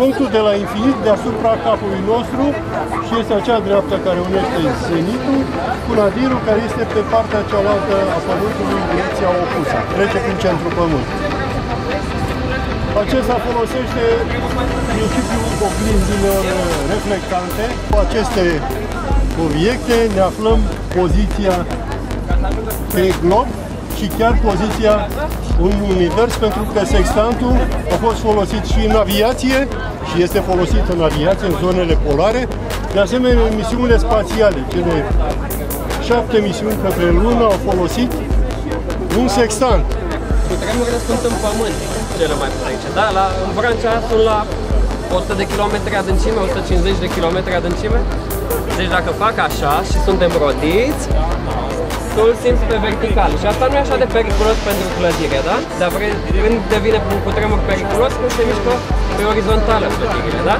punctul de la infinit deasupra capului nostru și este acea dreaptă care unește zenitul cu nadirul care este pe partea cealaltă a Pământului în direcția opusă. Trece prin centrul Pământului. Acesta folosește principiul oglinzilor reflectante. Cu aceste obiecte ne aflăm poziția pe glob și chiar poziția în univers, pentru că sextantul a fost folosit și în aviație și este folosit în aviație, în zonele polare, de asemenea în misiunile spațiale. Cele șapte misiuni către lună au folosit un sextant. Cu tremurile sunt în pământ cele mai puternice, da? La, în Vrancea sunt la 100 de km adâncime, 150 de km adâncime. Deci dacă fac așa și suntem rodiți, tu îl simți pe vertical. Și asta nu e așa de periculos pentru clădire, da? Dar când devine un cutremur periculos, când se mișcă pe orizontală clădirile, da?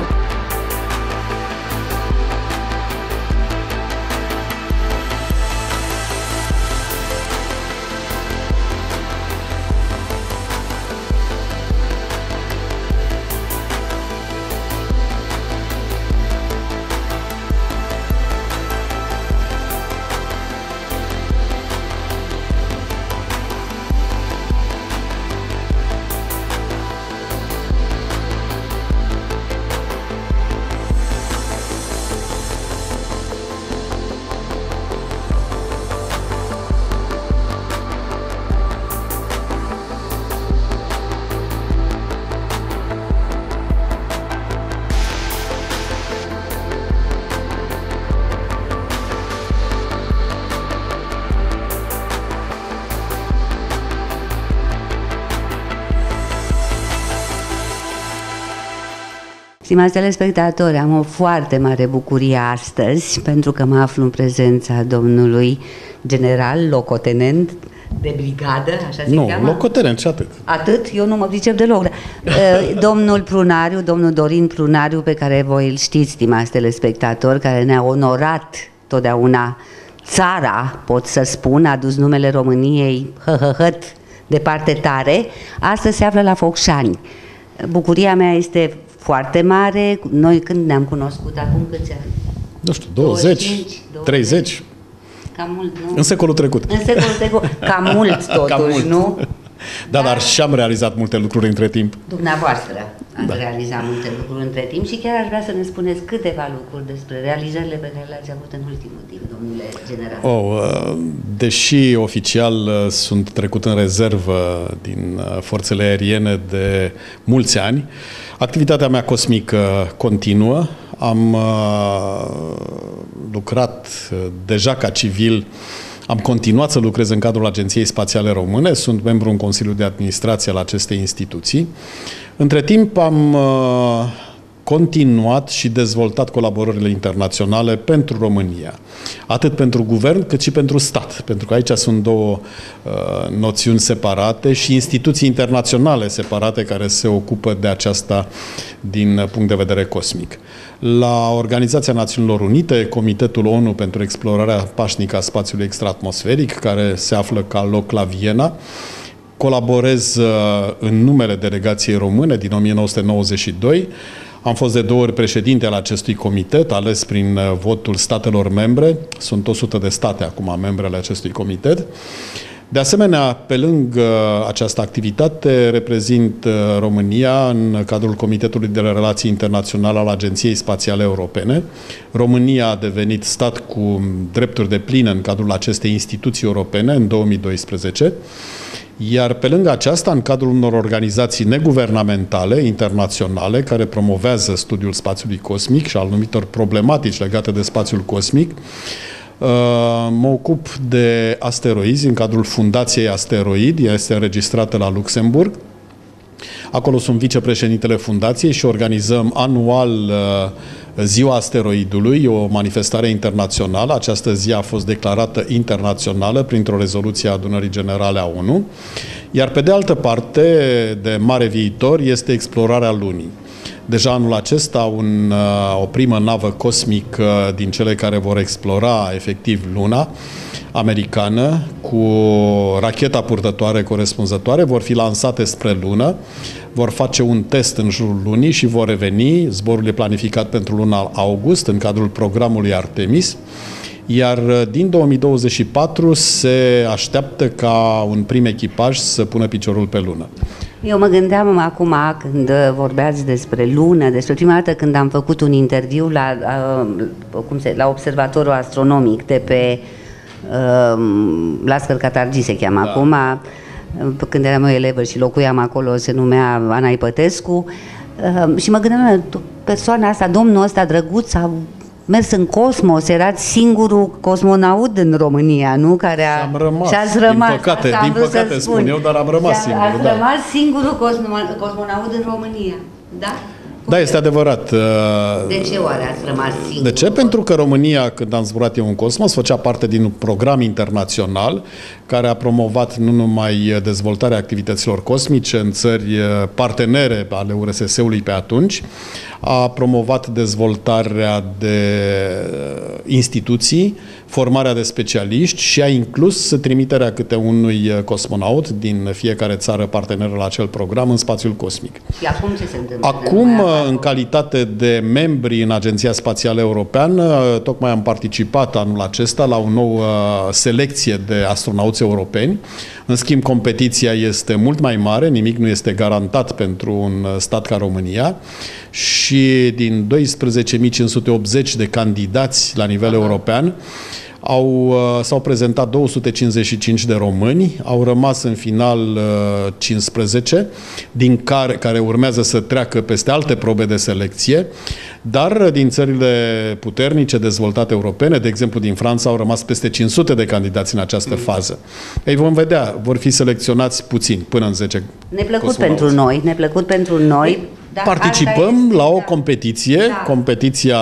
Stimați telespectatori, am o foarte mare bucurie astăzi pentru că mă aflu în prezența domnului general locotenent de brigadă, așa se nu, cheamă? locotenent și atât. Atât? Eu nu mă pricep deloc. Uh, domnul Prunariu, domnul Dorin Prunariu, pe care voi îl știți, stimați telespectatori, care ne-a onorat totdeauna țara, pot să spun, a dus numele României hăhăhăt de parte tare, astăzi se află la Focșani. Bucuria mea este foarte mare. Noi când ne-am cunoscut, acum câți ani? Nu știu, 20, 25, 20 30. Cam mult, nu? În secolul trecut. În secolul trecut. Cam mult, totuși, Cam mult. nu? Da, dar și am realizat multe lucruri între timp. Dumneavoastră ați da. realizat multe lucruri între timp și chiar aș vrea să ne spuneți câteva lucruri despre realizările pe care le-ați avut în ultimul timp, domnule general. Oh, uh, deși oficial uh, sunt trecut în rezervă din uh, forțele aeriene de mulți ani, activitatea mea cosmică continuă. Am lucrat deja ca civil am continuat să lucrez în cadrul Agenției Spațiale Române, sunt membru în Consiliul de Administrație al acestei instituții. Între timp am uh, continuat și dezvoltat colaborările internaționale pentru România, atât pentru guvern cât și pentru stat, pentru că aici sunt două uh, noțiuni separate și instituții internaționale separate care se ocupă de aceasta din punct de vedere cosmic. La Organizația Națiunilor Unite, Comitetul ONU pentru explorarea pașnică a spațiului extraatmosferic, care se află ca loc la Viena, colaborez uh, în numele delegației române din 1992. Am fost de două ori președinte al acestui comitet, ales prin uh, votul statelor membre. Sunt 100 de state acum membrele acestui comitet. De asemenea, pe lângă această activitate, reprezint uh, România în cadrul Comitetului de Relații Internaționale al Agenției Spațiale Europene. România a devenit stat cu drepturi de plină în cadrul acestei instituții europene în 2012. Iar pe lângă aceasta, în cadrul unor organizații neguvernamentale, internaționale, care promovează studiul spațiului cosmic și al numitor problematici legate de spațiul cosmic, uh, Mă ocup de asteroizi în cadrul Fundației Asteroid, ea este înregistrată la Luxemburg. Acolo sunt vicepreședintele fundației și organizăm anual uh, Ziua Asteroidului, o manifestare internațională. Această zi a fost declarată internațională printr-o rezoluție a adunării generale a ONU. Iar pe de altă parte, de mare viitor, este explorarea lunii. Deja anul acesta un, o primă navă cosmică din cele care vor explora efectiv Luna, americană, cu racheta purtătoare corespunzătoare, vor fi lansate spre lună, vor face un test în jurul lunii și vor reveni. Zborul e planificat pentru luna august în cadrul programului Artemis iar uh, din 2024 se așteaptă ca un prim echipaj să pună piciorul pe lună. Eu mă gândeam acum când uh, vorbeați despre lună, despre prima dată când am făcut un interviu la, uh, cum se, la observatorul astronomic de pe Lascăr Catargi se cheamă da. acum, când eram eu elevă și locuiam acolo, se numea Ana Ipătescu, și mă gândeam, persoana asta, domnul ăsta drăguț, a mers în cosmos, erați singurul cosmonaut în România, nu? Care a... am rămas, și rămas, din păcate, din păcate spun eu, dar am rămas singur. Ați da. rămas singurul cosmonaut în România, da? Da, este adevărat. Uh, de ce oare ați rămas singur? De ce? Pentru că România, când am zburat eu în cosmos, făcea parte din un program internațional care a promovat nu numai dezvoltarea activităților cosmice în țări uh, partenere ale URSS-ului pe atunci, a promovat dezvoltarea de uh, instituții, formarea de specialiști și a inclus trimiterea câte unui uh, cosmonaut din fiecare țară parteneră la acel program în spațiul cosmic. Și acum ce se întâmplă? Acum, uh, în calitate de membri în Agenția Spațială Europeană, tocmai am participat anul acesta la o nouă selecție de astronauți europeni. În schimb, competiția este mult mai mare, nimic nu este garantat pentru un stat ca România și din 12.580 de candidați la nivel Aha. european, au, uh, s-au prezentat 255 de români, au rămas în final 15, uh, din care, care urmează să treacă peste alte probe de selecție, dar din țările puternice dezvoltate europene, de exemplu din Franța, au rămas peste 500 de candidați în această fază. Ei vom vedea, vor fi selecționați puțin, până în 10 Neplăcut pentru noi, neplăcut pentru noi, da, Participăm la o da. competiție. Da. Competiția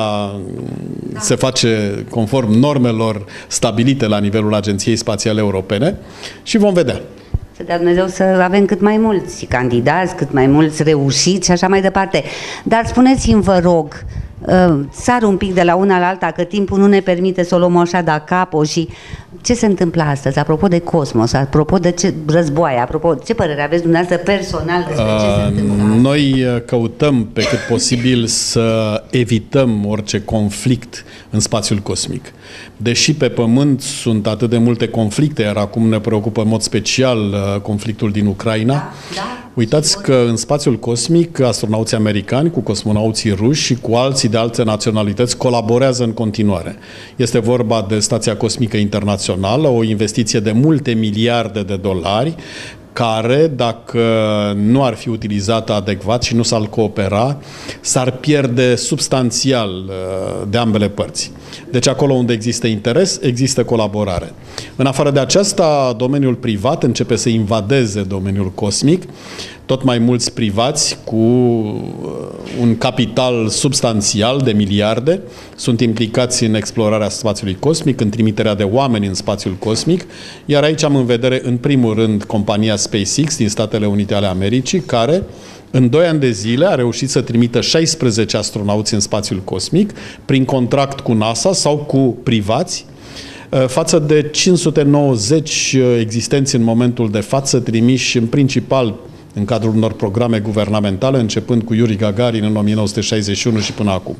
da. se face conform normelor stabilite la nivelul Agenției Spațiale Europene și vom vedea. Să dea Dumnezeu să avem cât mai mulți candidați, cât mai mulți reușiți și așa mai departe. Dar spuneți-mi, vă rog, uh, sar un pic de la una la alta, că timpul nu ne permite să o luăm așa de capo și ce se întâmplă astăzi, apropo de cosmos, apropo de ce, războaie, apropo, ce părere aveți dumneavoastră personal despre uh, ce se întâmplă? Noi uh, căutăm pe cât posibil să evităm orice conflict în spațiul cosmic. Deși pe Pământ sunt atât de multe conflicte, iar acum ne preocupă în mod special uh, conflictul din Ucraina, da, da. uitați că în spațiul cosmic astronauții americani cu cosmonauții ruși și cu alții de alte naționalități colaborează în continuare. Este vorba de Stația Cosmică Internațională, o investiție de multe miliarde de dolari care, dacă nu ar fi utilizată adecvat și nu s-ar coopera, s-ar pierde substanțial uh, de ambele părți. Deci acolo unde există interes, există colaborare. În afară de aceasta, domeniul privat începe să invadeze domeniul cosmic, tot mai mulți privați cu uh, un capital substanțial de miliarde sunt implicați în explorarea spațiului cosmic, în trimiterea de oameni în spațiul cosmic, iar aici am în vedere în primul rând compania SpaceX din Statele Unite ale Americii, care în 2 ani de zile a reușit să trimită 16 astronauți în spațiul cosmic prin contract cu NASA sau cu privați, uh, față de 590 uh, existenți în momentul de față, trimiși în principal în cadrul unor programe guvernamentale, începând cu Yuri Gagarin în 1961 și până acum.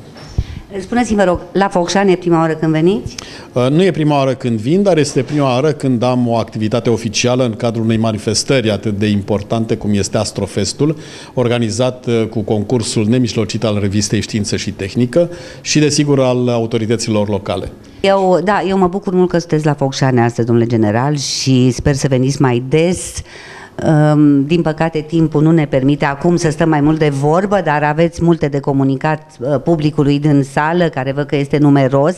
Spuneți-mi, vă rog, la Focșani e prima oară când veniți? Uh, nu e prima oară când vin, dar este prima oară când am o activitate oficială în cadrul unei manifestări atât de importante cum este Astrofestul, organizat uh, cu concursul nemijlocit al revistei Știință și Tehnică și, desigur, al autorităților locale. Eu, da, eu mă bucur mult că sunteți la Focșani astăzi, domnule general, și sper să veniți mai des. Din păcate, timpul nu ne permite acum să stăm mai mult de vorbă, dar aveți multe de comunicat uh, publicului din sală, care văd că este numeros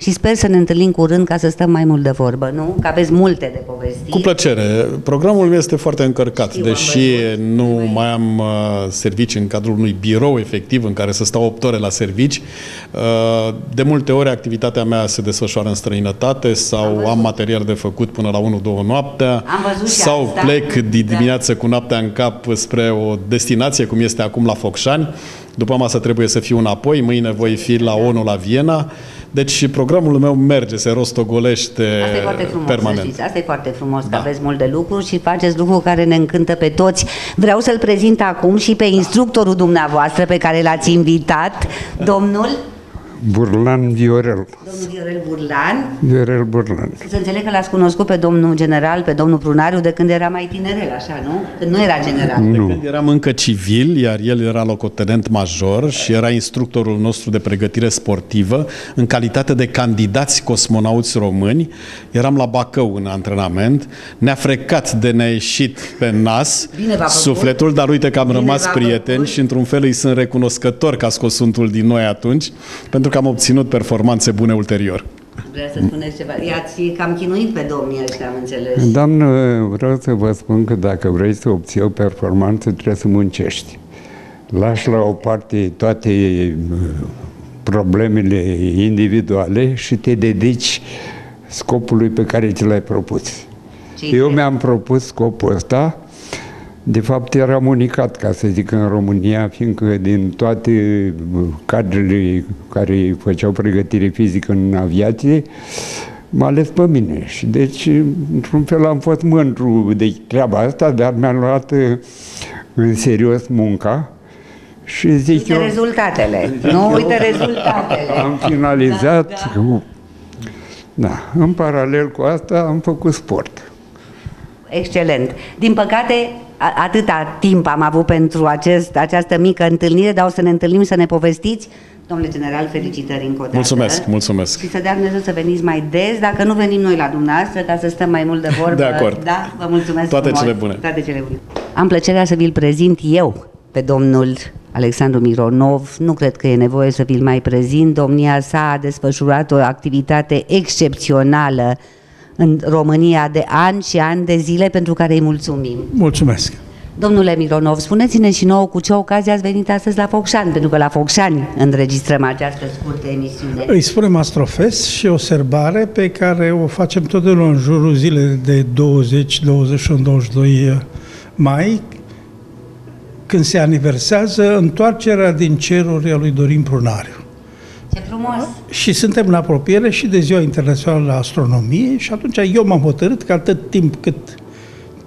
și sper să ne întâlnim curând ca să stăm mai mult de vorbă, nu? Că aveți multe de povesti. Cu plăcere. Programul meu este foarte încărcat, Știu, deși nu mai am uh, servici în cadrul unui birou efectiv în care să stau 8 ore la servici. Uh, de multe ori activitatea mea se desfășoară în străinătate sau am, am material de făcut până la 1-2 noaptea sau asta. plec din da. dimineață da. cu noaptea în cap spre o destinație cum este acum la Focșani după masă trebuie să fiu înapoi, mâine voi fi la ONU la Viena. Deci programul meu merge, se rostogolește Asta e foarte frumos, permanent. să știți. Asta e foarte frumos, Da. că aveți mult de lucru și faceți lucruri care ne încântă pe toți. Vreau să-l prezint acum și pe instructorul dumneavoastră pe care l-ați invitat, domnul, Burlan Viorel. domnul Viorel Burlan. Viorel Burlan. Să înțeleg că l-ați cunoscut pe domnul general, pe domnul Prunariu, de când era mai tinerel, așa, nu? Când nu era general. Nu. Când eram încă civil, iar el era locotenent major și era instructorul nostru de pregătire sportivă în calitate de candidați cosmonauți români. Eram la Bacău în antrenament, ne-a frecat de ne-a ieșit pe nas Bine v-a făcut. sufletul, dar uite că am Bine rămas v-a prieteni făcut. și într-un fel îi sunt recunoscător că a scos untul din noi atunci, pentru că am obținut performanțe bune ulterior. Vrea să spuneți ceva. I-ați cam chinuit pe domnii ăștia, am înțeles. Doamnă, vreau să vă spun că dacă vrei să obții o performanță, trebuie să muncești. Lași la o parte toate uh, problemele individuale și te dedici scopului pe care ți l-ai propus. Ce Eu idee. mi-am propus scopul ăsta, de fapt eram unicat, ca să zic, în România, fiindcă din toate uh, cadrele care făceau pregătire fizică în aviație, m-a ales pe mine. Și deci, într-un fel, am fost mândru de treaba asta, dar mi-am luat uh, în serios munca și zic Uite eu... rezultatele. Nu, uite rezultatele. Am finalizat Da, da. cu... Da, în paralel cu asta am făcut sport. Excelent. Din păcate, a- atâta timp am avut pentru acest, această mică întâlnire, dar o să ne întâlnim să ne povestiți. Domnule general, felicitări încă o dată. Mulțumesc, mulțumesc. Și să dea Dumnezeu să veniți mai des, dacă nu venim noi la dumneavoastră, ca să stăm mai mult de vorbă. De acord. Da? Vă mulțumesc Toate frumos. cele bune. Toate cele bune. Am plăcerea să vi-l prezint eu pe domnul Alexandru Mironov. Nu cred că e nevoie să vi-l mai prezint. Domnia sa a desfășurat o activitate excepțională în România de ani și ani de zile pentru care îi mulțumim. Mulțumesc. Domnule Mironov, spuneți-ne și nouă cu ce ocazie ați venit astăzi la Focșani, pentru că la Focșani înregistrăm această scurtă emisiune. Îi spunem Astrofest și o serbare pe care o facem totdeauna în jurul zilei de 20, 21, 22 mai, când se aniversează întoarcerea din ceruri a lui Dorin Prunariu. Ce frumos! Și suntem în apropiere și de Ziua Internațională a Astronomiei și atunci eu m-am hotărât că atât timp cât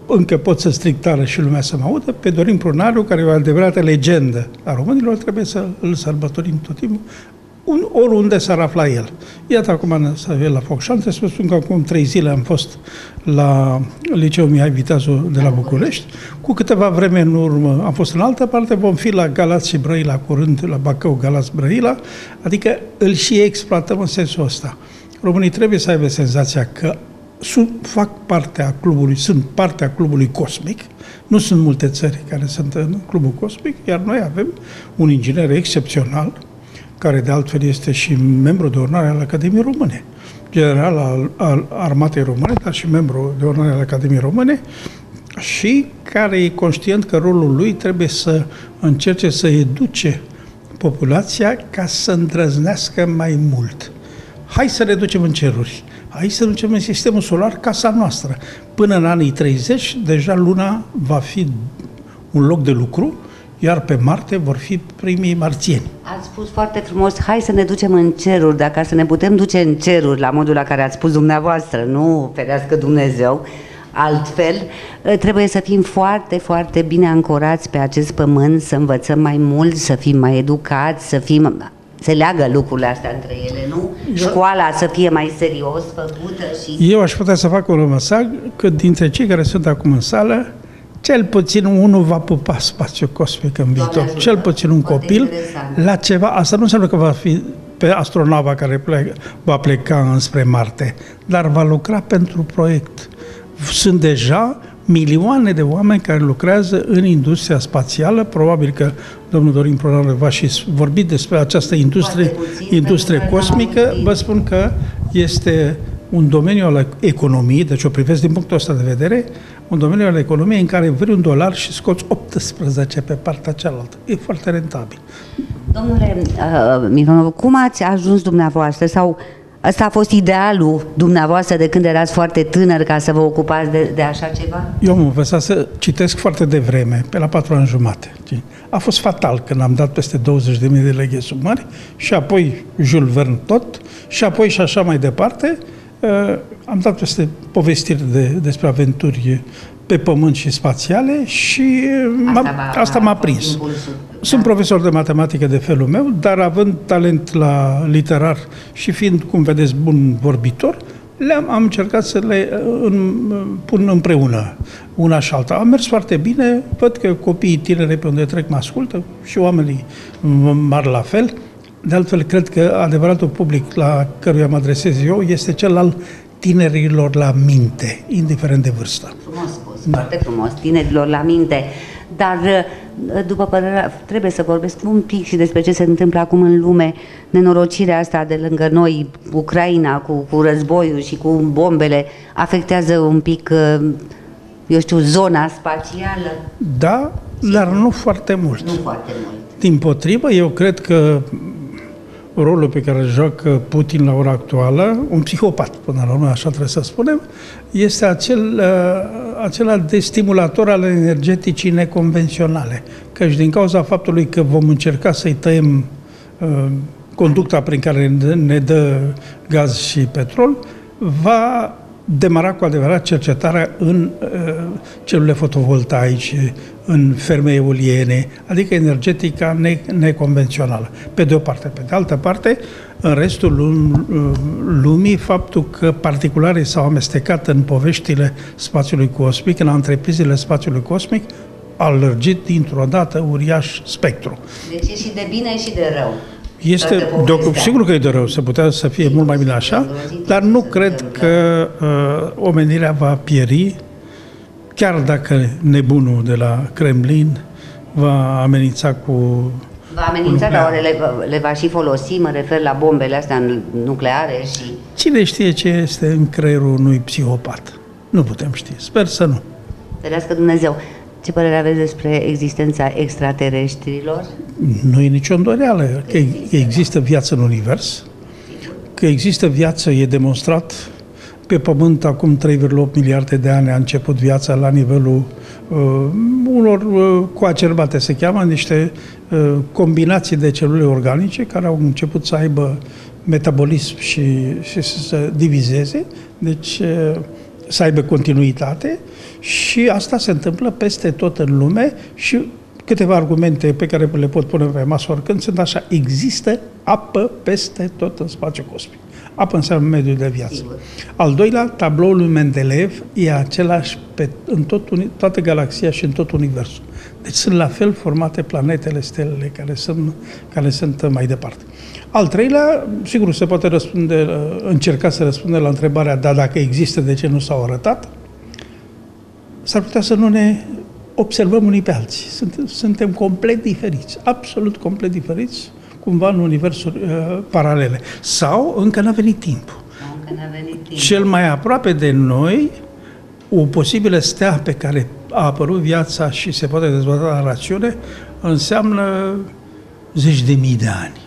încă pot să stric tare și lumea să mă audă, pe Dorin Prunariu, care e o adevărată legendă a românilor, trebuie să îl sărbătorim tot timpul, un, oriunde s-ar afla el. Iată acum să el la Focșan, trebuie să vă spun că acum trei zile am fost la Liceul Mihai Viteazu de la București. Cu câteva vreme în urmă am fost în altă parte, vom fi la Galați și Brăila curând, la Bacău, Galați, Brăila, adică îl și exploatăm în sensul ăsta. Românii trebuie să aibă senzația că sunt, fac parte a clubului, sunt parte a clubului cosmic, nu sunt multe țări care sunt în clubul cosmic, iar noi avem un inginer excepțional, care de altfel este și membru de onoare al Academiei Române, general al, al Armatei Române, dar și membru de onoare al Academiei Române, și care e conștient că rolul lui trebuie să încerce să educe populația ca să îndrăznească mai mult. Hai să ne ducem în ceruri, hai să ducem în sistemul solar casa noastră. Până în anii 30, deja Luna va fi un loc de lucru, iar pe Marte vor fi primii marțieni. Ați spus foarte frumos, hai să ne ducem în ceruri, dar ca să ne putem duce în ceruri, la modul la care ați spus dumneavoastră, nu ferească Dumnezeu, altfel, trebuie să fim foarte, foarte bine ancorați pe acest pământ, să învățăm mai mult, să fim mai educați, să fim se leagă lucrurile astea între ele, nu? Școala să fie mai serios făcută și... Eu aș putea să fac un rămăsag că dintre cei care sunt acum în sală, cel puțin unul va pupa spațiul cosmic în viitor. ajută. Cel puțin un Foarte copil interesant. la ceva. Asta nu înseamnă că va fi pe astronava care plecă, va pleca înspre Marte, dar va lucra pentru proiect. Sunt deja milioane de oameni care lucrează în industria spațială. Probabil că domnul Dorin Pronar va și vorbi despre această industrie, Foarte puțin, industrie pentru că n-am cosmică. auzit. Vă spun că este un domeniu al economiei, deci o privesc din punctul ăsta de vedere, un domeniu al economiei în care vrei un dolar și scoți 18 pe partea cealaltă. E foarte rentabil. Domnule uh, Mironov, cum ați ajuns dumneavoastră sau ăsta a fost idealul dumneavoastră de când erați foarte tânăr ca să vă ocupați de, de așa ceva? Eu am învățat să citesc foarte devreme, pe la patru ani jumate. știi? a fost fatal când am dat peste 20.000 de leghe sumari și apoi Jules Verne tot și apoi și așa mai departe. Uh, am dat peste povestiri de, despre aventuri pe pământ și spațiale și uh, Asta m-a, v-a- asta a m-a fost prins. impulsul. Sunt Da. profesor de matematică de felul meu, dar având talent la literar și fiind, cum vedeți, bun vorbitor, le-am am încercat să le uh, în, pun împreună una și alta. A mers foarte bine, văd că copiii tineri pe unde trec mă ascultă și oamenii mari la fel. De altfel, cred că adevăratul public la căruia mă adresez eu este cel al tinerilor la minte, indiferent de vârstă. Frumos spus, foarte frumos, tinerilor la minte. Dar, uh, după părerea, trebuie să vorbesc un pic și despre ce se întâmplă acum în lume, nenorocirea asta de lângă noi, Ucraina, cu, cu războiul și cu bombele, afectează un pic, uh, eu știu, zona spațială? Da, dar nu foarte mult. Nu foarte mult. Din potrivă, eu cred că rolul pe care îl joacă Putin la ora actuală, un psihopat până la urmă, așa trebuie să spunem, este acel, uh, acela de stimulator al energeticii neconvenționale. Căci din cauza faptului că vom încerca să-i tăiem uh, conducta prin care ne dă- ne dă gaz și petrol, va demara cu adevărat cercetarea în uh, celule fotovoltaice, în ferme eoliene, adică energetica ne- neconvențională, pe de o parte. Pe de altă parte, în restul lum- uh, lumii, faptul că particularii s-au amestecat în poveștile spațiului cosmic, în întreprizele spațiului cosmic, a lărgit dintr-o dată uriaș spectru. Deci e și de bine și de rău. Este, Toată de, povestea. sigur că e de rău, se putea să fie mult mai bine așa, dar nu cred că uh, omenirea va pieri, chiar dacă nebunul de la Kremlin va amenința cu... Va amenința, dar oare le, va- le va și folosi, mă refer la bombele astea nucleare și... Cine știe ce este în creierul unui psihopat? Nu putem ști, sper să nu. Ferească Dumnezeu. Ce părere aveți despre existența extraterestrilor? Nu e nicio îndoială că există viață în univers, că există viață, e demonstrat pe Pământ acum 3,8 miliarde de ani a început viața la nivelul uh, unor uh, coacerbate, se cheamă, niște uh, combinații de celule organice care au început să aibă metabolism și, și să se divizeze, deci uh, să aibă continuitate și asta se întâmplă peste tot în lume și câteva argumente pe care le pot pune pe masă oricând sunt așa. Există apă peste tot în spațiu cosmic. Apă înseamnă mediul de viață. Sigur. Al doilea, tabloul lui Mendeleev e același pe, în tot, uni- toată galaxia și în tot universul. Deci sunt la fel formate planetele, stelele care sunt, care sunt mai departe. Al treilea, sigur, se poate răspunde, încerca să răspunde la întrebarea, da, dacă există, de ce nu s-au arătat? S-ar putea să nu ne observăm unii pe alții. Suntem, suntem complet diferiți, absolut complet diferiți, cumva în universuri uh, paralele. Sau încă n-a venit timpul. Încă n-a venit timp. Cel mai aproape de noi, o posibilă stea pe care a apărut viața și se poate dezvolta la rațiune, înseamnă zeci de mii de ani.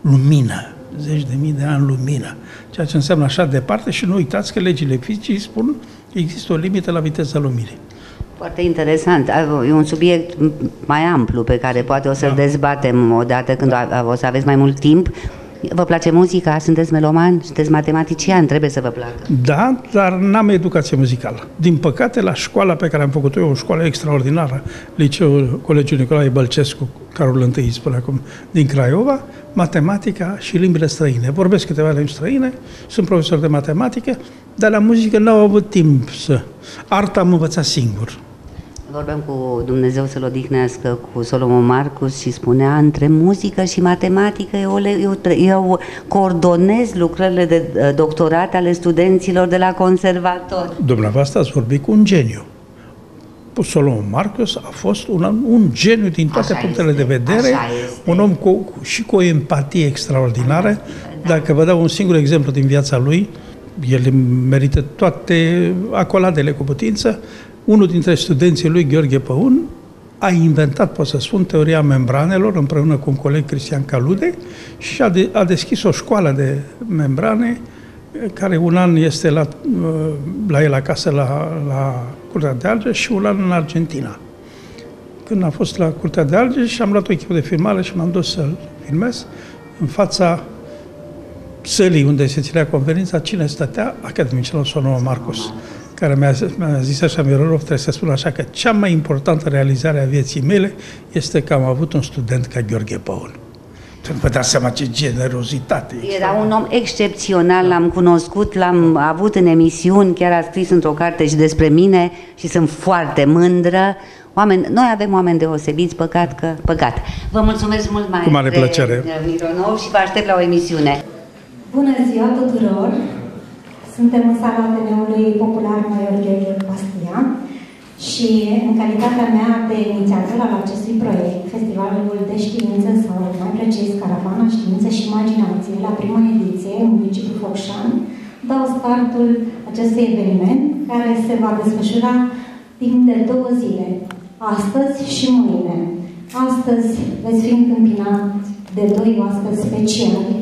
Lumină, zeci de mii de ani lumină. Ceea ce înseamnă așa departe și nu uitați că legile fizicii spun că există o limită la viteza luminii. Foarte interesant. E un subiect mai amplu pe care poate o să-l dezbatem odată când o o să aveți mai mult timp. Vă place muzica? Sunteți meloman? Sunteți matematician? Trebuie să vă placă. Da, dar n-am educație muzicală. Din păcate, la școala pe care am făcut-o eu, o școală extraordinară, Liceul Colegiul Nicolae Bălcescu, Carol I spune acum, din Craiova, matematica și limbile străine. Vorbesc câteva limbi străine, sunt profesor de matematică, dar la muzică n-au avut timp să... Arta am învățat singur. Vorbeam cu Dumnezeu să-l odihnească cu Solomon Marcus și spunea între muzică și matematică eu, le, eu, tre- eu coordonez lucrările de uh, doctorat ale studenților de la conservator. Dumneavoastră ați vorbit cu un geniu. Solomon Marcus a fost un, un geniu din toate Așa punctele este, de vedere, așa este. un om cu, cu- și cu o empatie extraordinară. Dacă vă dau un singur exemplu din viața lui, el merită toate acoladele cu putință. Unul dintre studenții lui, Gheorghe Păun, a inventat, pot să spun, teoria membranelor împreună cu un coleg Cristian Calude și a, de, a deschis o școală de membrane care un an este la, la el acasă la, la Curtea de Argeș și un an în Argentina. când am fost la Curtea de Alge și am luat o echipă de filmare și m-am dus să-l filmez în fața sălii unde se ținea conferința, cine stătea? Academicianul Sonoma Marcos, care mi-a, mi-a zis așa, Mironov, trebuie să spun așa, că cea mai importantă realizare a vieții mele este că am avut un student ca Gheorghe Păun. Vă dați seama ce generozitate. Era un om excepțional, l-am cunoscut, l-am avut în emisiuni, chiar a scris într-o carte și despre mine și sunt foarte mândră. Oameni, noi avem oameni deosebiți, păcat că, păcat. Vă mulțumesc mult mai Cu mare plăcere. Mironov și vă aștept la o emisiune. Bună ziua tuturor! Suntem în sala Ateneului Popular Maior Gheorghe Pastia și în calitatea mea de inițiator al acestui proiect, Festivalul de Știință sau mai precis Caravana Știință și Imaginație, la prima ediție în municipiul Focșan, dau startul acestui eveniment care se va desfășura timp de două zile, astăzi și mâine. Astăzi veți fi întâmpinat de doi oaspeți speciali,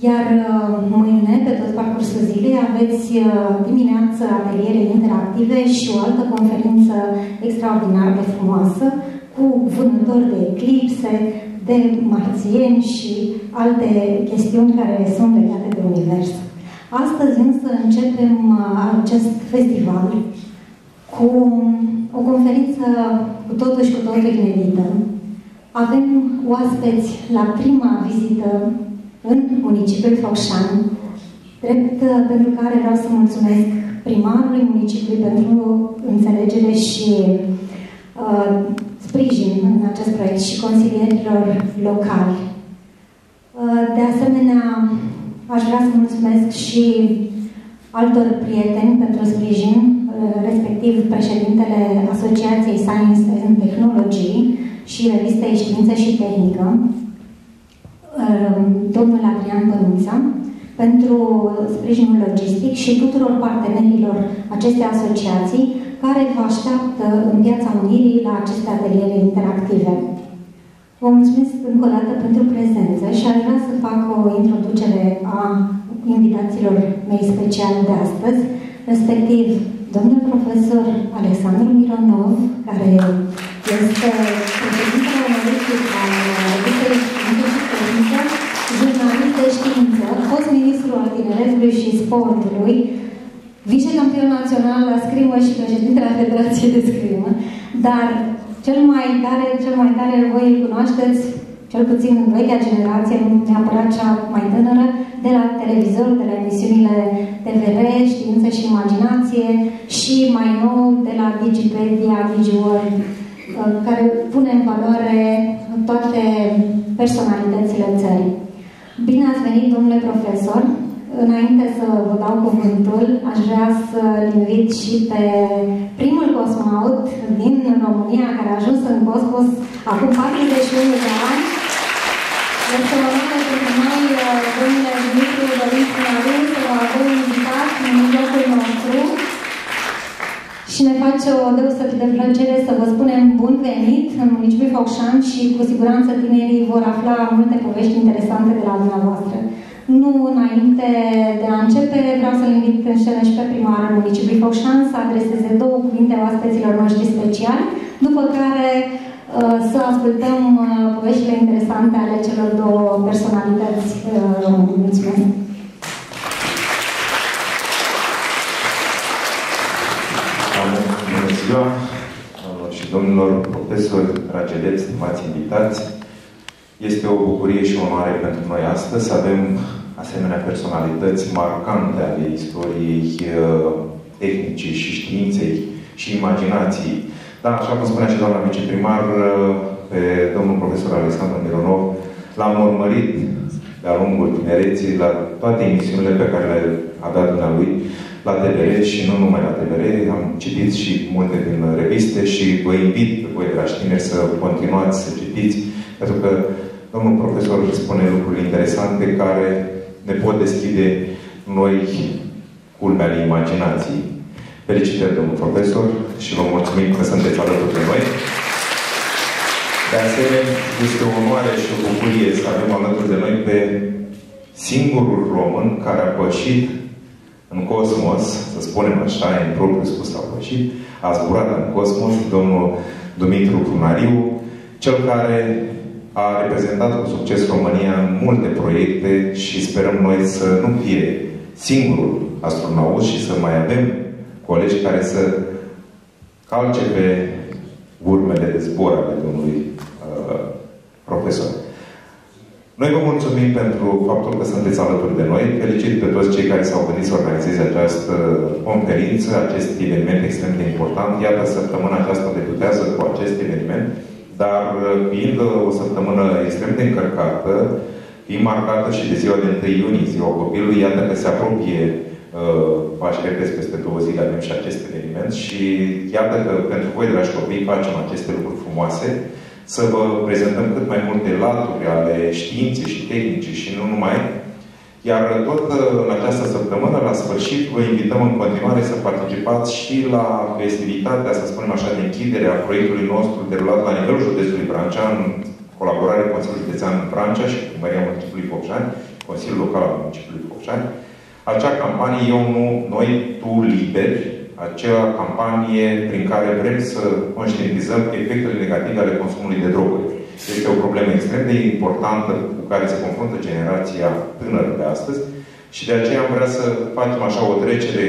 iar uh, mâine, pe tot parcursul zilei, aveți uh, dimineață ateliere interactive și o altă conferință extraordinar de frumoasă cu vânători de eclipse, de marțieni și alte chestiuni care sunt legate de univers. Astăzi însă începem uh, acest festival cu o conferință cu totul și cu totul inedită. Avem oaspeți la prima vizită în municipiul Focșan, drept uh, pentru care vreau să mulțumesc primarului municipiului pentru înțelegere și uh, sprijin în acest proiect și consilierilor locali. Uh, de asemenea, aș vrea să mulțumesc și altor prieteni pentru sprijin, uh, respectiv președintele Asociației Science and Technology și revistei Știință și Tehnică, Um, domnul Adrian Bănuța pentru sprijinul logistic și tuturor partenerilor acestei asociații care vă așteaptă în Piața Unirii la aceste ateliere interactive. Vă mulțumesc încă o dată pentru prezență și aș vrea să fac o introducere a invitațiilor mei speciali de astăzi, respectiv domnul profesor Alexandru Mironov, care este președintele onorific al Știință, jurnalist de știință, fost ministru al tineretului și sportului, vicecampion național la scrimă și președintele Federației de Scrimă, dar cel mai tare, cel mai tare voi îl cunoașteți, cel puțin în vechea generație, nu neapărat cea mai tânără, de la televizor, de la emisiunile TVR, Știință și Imaginație și mai nou de la Digipedia, DigiWorld, uh, care pune în valoare toate personalitățile țării. Bine ați venit, domnule profesor! Înainte să vă dau cuvântul, aș vrea să-l invit și pe primul cosmonaut din România care a ajuns în cosmos acum 41 de ani. Este o onoare pentru noi, domnule Dumitru Dorincu Marin, să vă avem invitat în mijlocul nostru și ne face o deosebită plăcere să vă spunem bun venit în municipiul Focșan și cu siguranță tinerii vor afla multe povești interesante de la dumneavoastră. Nu înainte de a începe, vreau să-l invit în scenă și pe primarul municipiului Focșan să adreseze două cuvinte oaspeților noștri speciali, după care uh, să ascultăm uh, poveștile interesante ale celor două personalități uh, Mulțumesc! ziua, doamnelor și domnilor profesori, dragi stimați invitați. Este o bucurie și onoare pentru noi astăzi să avem asemenea personalități marcante ale istoriei uh, tehnicii și științei și imaginației. Da, așa cum spunea și doamna viceprimar, uh, pe domnul profesor Alexandru Mironov, l-am urmărit de-a lungul tinereții la toate emisiunile pe care le avea dumnealui la TVR și nu numai la TVR, am citit și multe din reviste și vă invit pe voi, dragi tineri, să continuați să citiți, pentru că domnul profesor spune lucruri interesante care ne pot deschide noi culmea ale imaginației. Felicitări, domnul profesor, și vă mulțumim că sunteți alături de noi. De asemenea, este o onoare și o bucurie să avem alături de noi pe singurul român care a pășit în cosmos, să spunem așa, în propriu spus a pășit, a zburat în cosmos, domnul Dumitru Prunariu, cel care a reprezentat cu succes România în multe proiecte și sperăm noi să nu fie singurul astronaut și să mai avem colegi care să calce pe urmele de zbor ale domnului uh, profesor. Noi vă mulțumim pentru faptul că sunteți alături de noi. Felicit pe toți cei care s-au gândit să organizeze această conferință, acest eveniment extrem de important. Iată, săptămâna aceasta debutează cu acest eveniment, dar fiind o săptămână extrem de încărcată, fiind marcată și de ziua de 1 iunie, ziua copilului, iată că se apropie uh, Pași Repes peste două zile avem și acest eveniment și iată că pentru voi, dragi copii, facem aceste lucruri frumoase să vă prezentăm cât mai multe laturi ale științei și tehnicii și nu numai. Iar tot în această săptămână, la sfârșit, vă invităm în continuare să participați și la festivitatea, să spunem așa, de închidere a proiectului nostru derulat la nivelul județului Brancea, în colaborare cu Consiliul Județean Brancea și Primăria Municipiului Focșani, Consiliul Local al Municipiului Focșani. Acea campanie Eu nu, noi, tu liberi, acea campanie prin care vrem să conștientizăm efectele negative ale consumului de droguri. Este o problemă extrem de importantă cu care se confruntă generația tânără de astăzi și de aceea am vrea să facem așa o trecere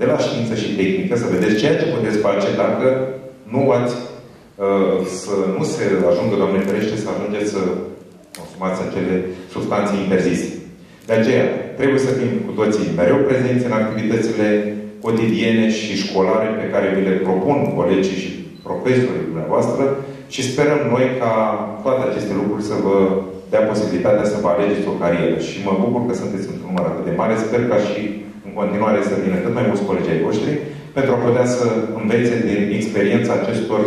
de la știință și tehnică, să vedeți ceea ce puteți face dacă nu ați uh, să nu se ajungă, Doamne ferește, să ajungeți să consumați acele substanțe interzise. De aceea, trebuie să fim cu toții mereu prezenți în activitățile cotidiene și școlare pe care vi le propun colegii și profesorii dumneavoastră și sperăm noi ca toate aceste lucruri să vă dea posibilitatea să vă alegeți o carieră. Și mă bucur că sunteți într-un număr atât de mare. Sper ca și în continuare să vină cât mai mulți colegi ai voștri pentru a putea să învețe din experiența acestor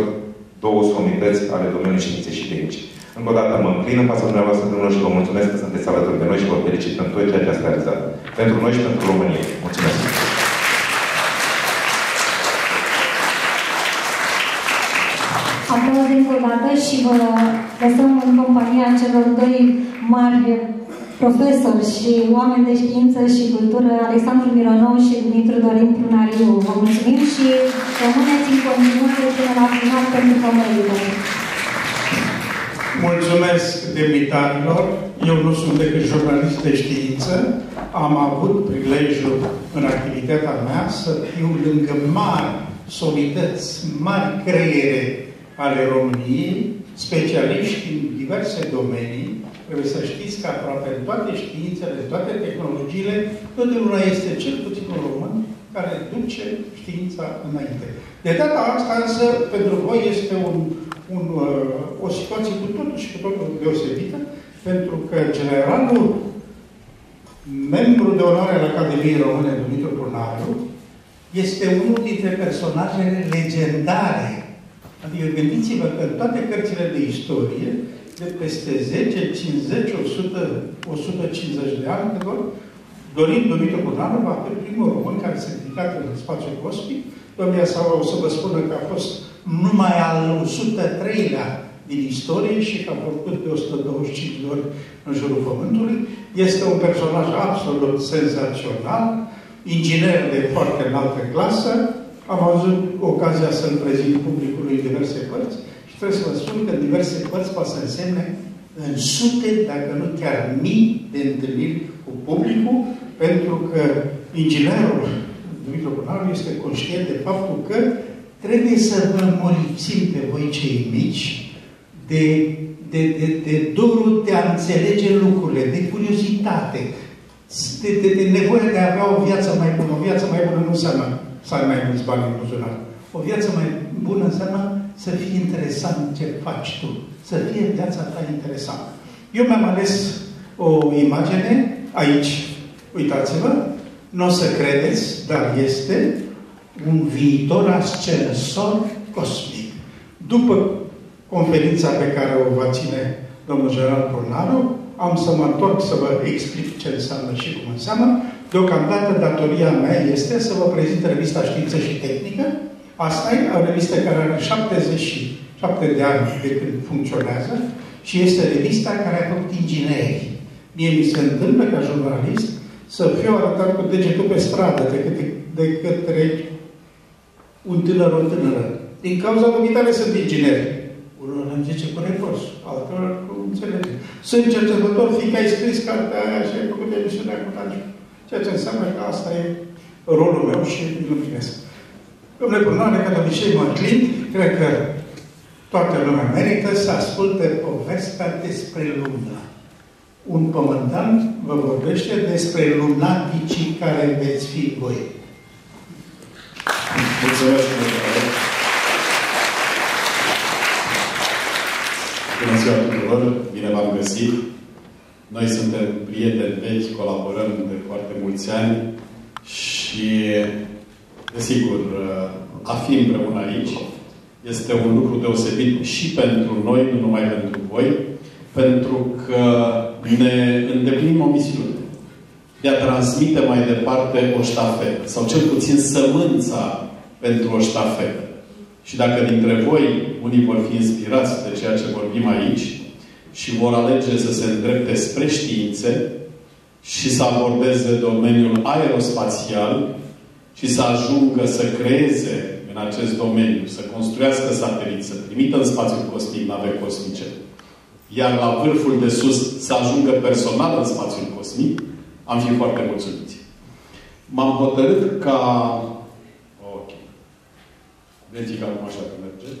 două somități ale domeniului științei și tehnice. Încă o dată mă înclin în fața dumneavoastră, domnilor, și vă mulțumesc că sunteți alături de noi și vă felicit pentru tot ceea ce ați realizat. Pentru noi și pentru România. Mulțumesc! Aplauze încă o dată și vă lăsăm în compania celor doi mari profesori și oameni de știință și cultură, Alexandru Mironov și Dumitru Dorin Prunariu. Vă mulțumim și rămâneți în continuare până la final pentru că merită. Mulțumesc demnitarilor. Eu nu sunt decât jurnalist de știință. Am avut prilejul în activitatea mea să fiu lângă mari solidăți, mari creiere ale României, specialiști în diverse domenii, trebuie să știți că aproape în toate științele, toate tehnologiile, totdeauna este cel puțin un român care duce știința înainte. De data asta, însă, pentru voi este un, un, uh, o situație cu totul și cu totul deosebită, pentru că generalul membru de onoare al Academiei Române, Dumitru Prunariu, este unul dintre personajele legendare Adică gândiți-vă că în toate cărțile de istorie, de peste 10, 50, 100, 150 de ani, de Dorin Dumitru Bunanu va fi primul român care s-a ridicat în spațiul cosmic. Domnia sau o să vă spună că a fost numai al 103-lea din istorie și că a făcut de 125 de ori în jurul Pământului. Este un personaj absolut senzațional, inginer de foarte înaltă clasă, am avut ocazia să-l prezint publicului în diverse părți și trebuie să vă spun că în diverse părți poate să însemne în sute, dacă nu chiar mii de întâlniri cu publicul, pentru că inginerul Dumitru Bonaru este conștient de faptul că trebuie să vă molipsim pe voi cei mici de, de, de, de dorul de a înțelege lucrurile, de curiozitate, de, de, de nevoie de a avea o viață mai bună. O viață mai bună nu înseamnă să ai mai mulți bani în buzunar. O viață mai bună înseamnă să fie interesant ce faci tu. Să fie viața ta interesantă. Eu mi-am ales o imagine aici. Uitați-vă, nu o să credeți, dar este un viitor ascensor cosmic. După conferința pe care o va ține domnul general Prunaru, am să mă întorc să vă explic ce înseamnă și cum înseamnă. Deocamdată datoria mea este să vă prezint revista Știință și Tehnică. Asta e o revistă care are 77 de ani de când funcționează și este revista care a făcut ingineri. Mie mi se întâmplă ca jurnalist să fiu arătat cu degetul pe stradă de către, de către un tânăr, o tânără. Din cauza dumitale sunt ingineri. Unul îmi zice cu reproș, altul cu înțelegere. Sunt cercetător, fiindcă ai scris cartea aia și ai făcut emisiunea cu tare. Ceea ce înseamnă că asta e rolul meu și îl împlinesc. Domnule Brunane, ca de obicei mă clint, cred că toată lumea merită să asculte povestea despre lună. Un comandant vă vorbește despre lunaticii care veți fi voi. Mulțumesc, Bună ziua tuturor, bine v-am găsit. Noi suntem prieteni vechi, colaborăm de foarte mulți ani și, desigur, a fi împreună aici este un lucru deosebit și pentru noi, nu numai pentru voi, pentru că ne îndeplinim o misiune de a transmite mai departe o ștafetă, sau cel puțin sămânța pentru o ștafetă. Și dacă dintre voi unii vor fi inspirați de ceea ce vorbim aici și vor alege să se îndrepte spre științe și să abordeze domeniul aerospațial și să ajungă să creeze în acest domeniu, să construiască sateliți, să trimită în spațiul cosmic nave cosmice, iar la vârful de sus să ajungă personal în spațiul cosmic, am fi foarte mulțumiți. M-am hotărât ca... Ok. Vedeți că acum așa că merge.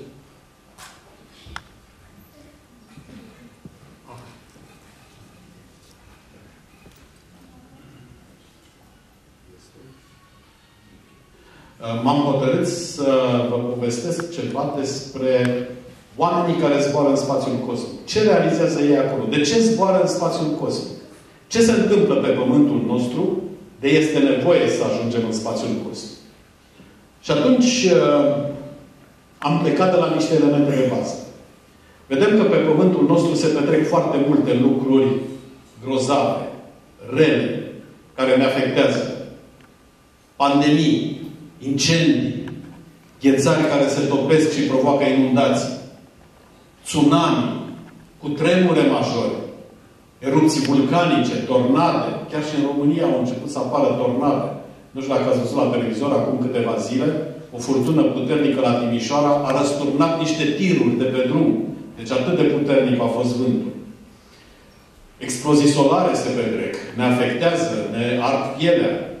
M-am hotărât să vă povestesc ceva despre oamenii care zboară în spațiul cosmic. Ce realizează ei acolo? De ce zboară în spațiul cosmic? Ce se întâmplă pe Pământul nostru de este nevoie să ajungem în spațiul cosmic? Și atunci am plecat de la niște elemente de bază. Vedem că pe Pământul nostru se petrec foarte multe lucruri grozave, rele, care ne afectează. Pandemii, incendii, ghețari care se topesc și provoacă inundații, tsunami, cu tremure majore, erupții vulcanice, tornade. Chiar și în România au început să apară tornade. Nu știu dacă ați văzut la televizor acum câteva zile, o furtună puternică la Timișoara a răsturnat niște tiruri de pe drum. Deci atât de puternic a fost vântul. Explozii solare se petrec, ne afectează, ne ard pielea.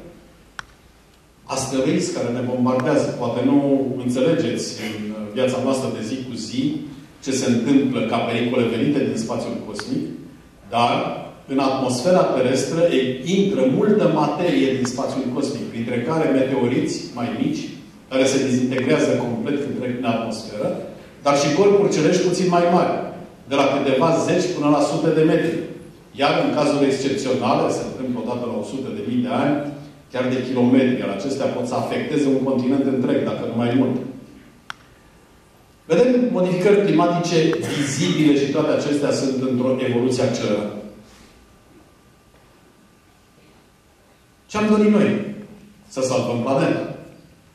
Asteroizi care ne bombardează. Poate nu înțelegeți în viața noastră de zi cu zi ce se întâmplă ca pericole venite din spațiul cosmic, dar în atmosfera terestră intră multă materie din spațiul cosmic, printre care meteoriți mai mici, care se dezintegrează complet când trec în atmosferă, dar și corpuri cerești puțin mai mari, de la câteva zeci până la sute de metri. Iar în cazuri excepționale, se întâmplă odată la 100 de mii de ani, chiar de kilometri, iar acestea pot să afecteze un continent întreg, dacă nu mai mult. Vedem modificări climatice vizibile și toate acestea sunt într-o evoluție accelerată. Ce am dorit noi? Să salvăm planeta.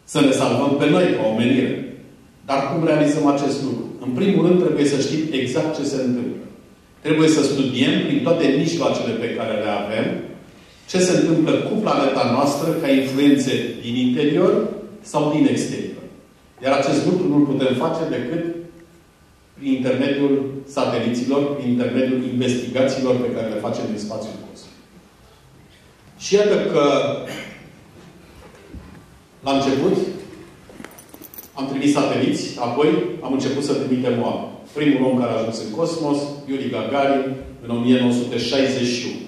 Să ne salvăm pe noi, ca omenire. Dar cum realizăm acest lucru? În primul rând, trebuie să știm exact ce se întâmplă. Trebuie să studiem prin toate mijloacele pe care le avem ce se întâmplă cu planeta noastră ca influențe din interior sau din exterior. Iar acest lucru nu-l putem face decât prin intermediul sateliților, prin intermediul investigațiilor pe care le facem din spațiul cosmic. Și iată că la început am trimis sateliți, apoi am început să trimitem oameni. Primul om care a ajuns în cosmos, Yuri Gagarin, în 1961.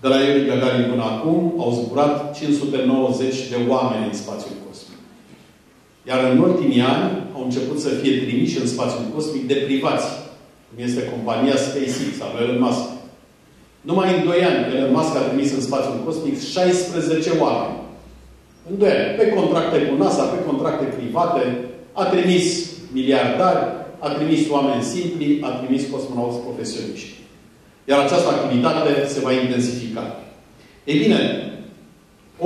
De la Yuri Gagarin până acum au zburat 590 de oameni în spațiul cosmic. Iar în ultimii ani au început să fie trimiși în spațiul cosmic de privați, cum este compania SpaceX, a lui Elon Musk. Numai în 2 ani, Elon Musk a trimis în spațiul cosmic 16 oameni. În 2 ani. Pe contracte cu NASA, pe contracte private, a trimis miliardari, a trimis oameni simpli, a trimis cosmonauți profesioniști. Iar această activitate se va intensifica. Ei bine,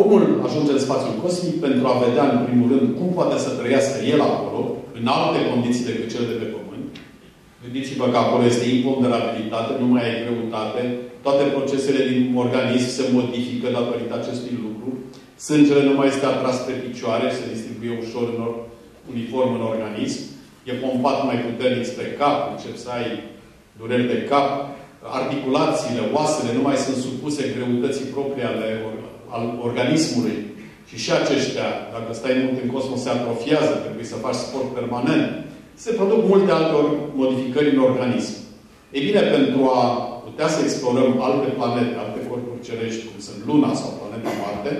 omul ajunge în spațiul cosmic pentru a vedea, în primul rând, cum poate să trăiască el acolo, în alte condiții decât cele de pe Pământ. Gândiți-vă că acolo este imponderabilitate, nu mai ai greutate, toate procesele din organism se modifică datorită acestui lucru, sângele nu mai este atras pe picioare, se distribuie ușor în uniform în organism, e pompat mai puternic spre cap, încep să ai dureri de cap, articulațiile, oasele nu mai sunt supuse greutății proprii ale al organismului. Și și aceștia, dacă stai mult în cosmos, se atrofiază, trebuie să faci sport permanent. Se produc multe alte modificări în organism. Ei bine, pentru a putea să explorăm alte planete, alte corpuri cerești, cum sunt Luna sau planeta Marte,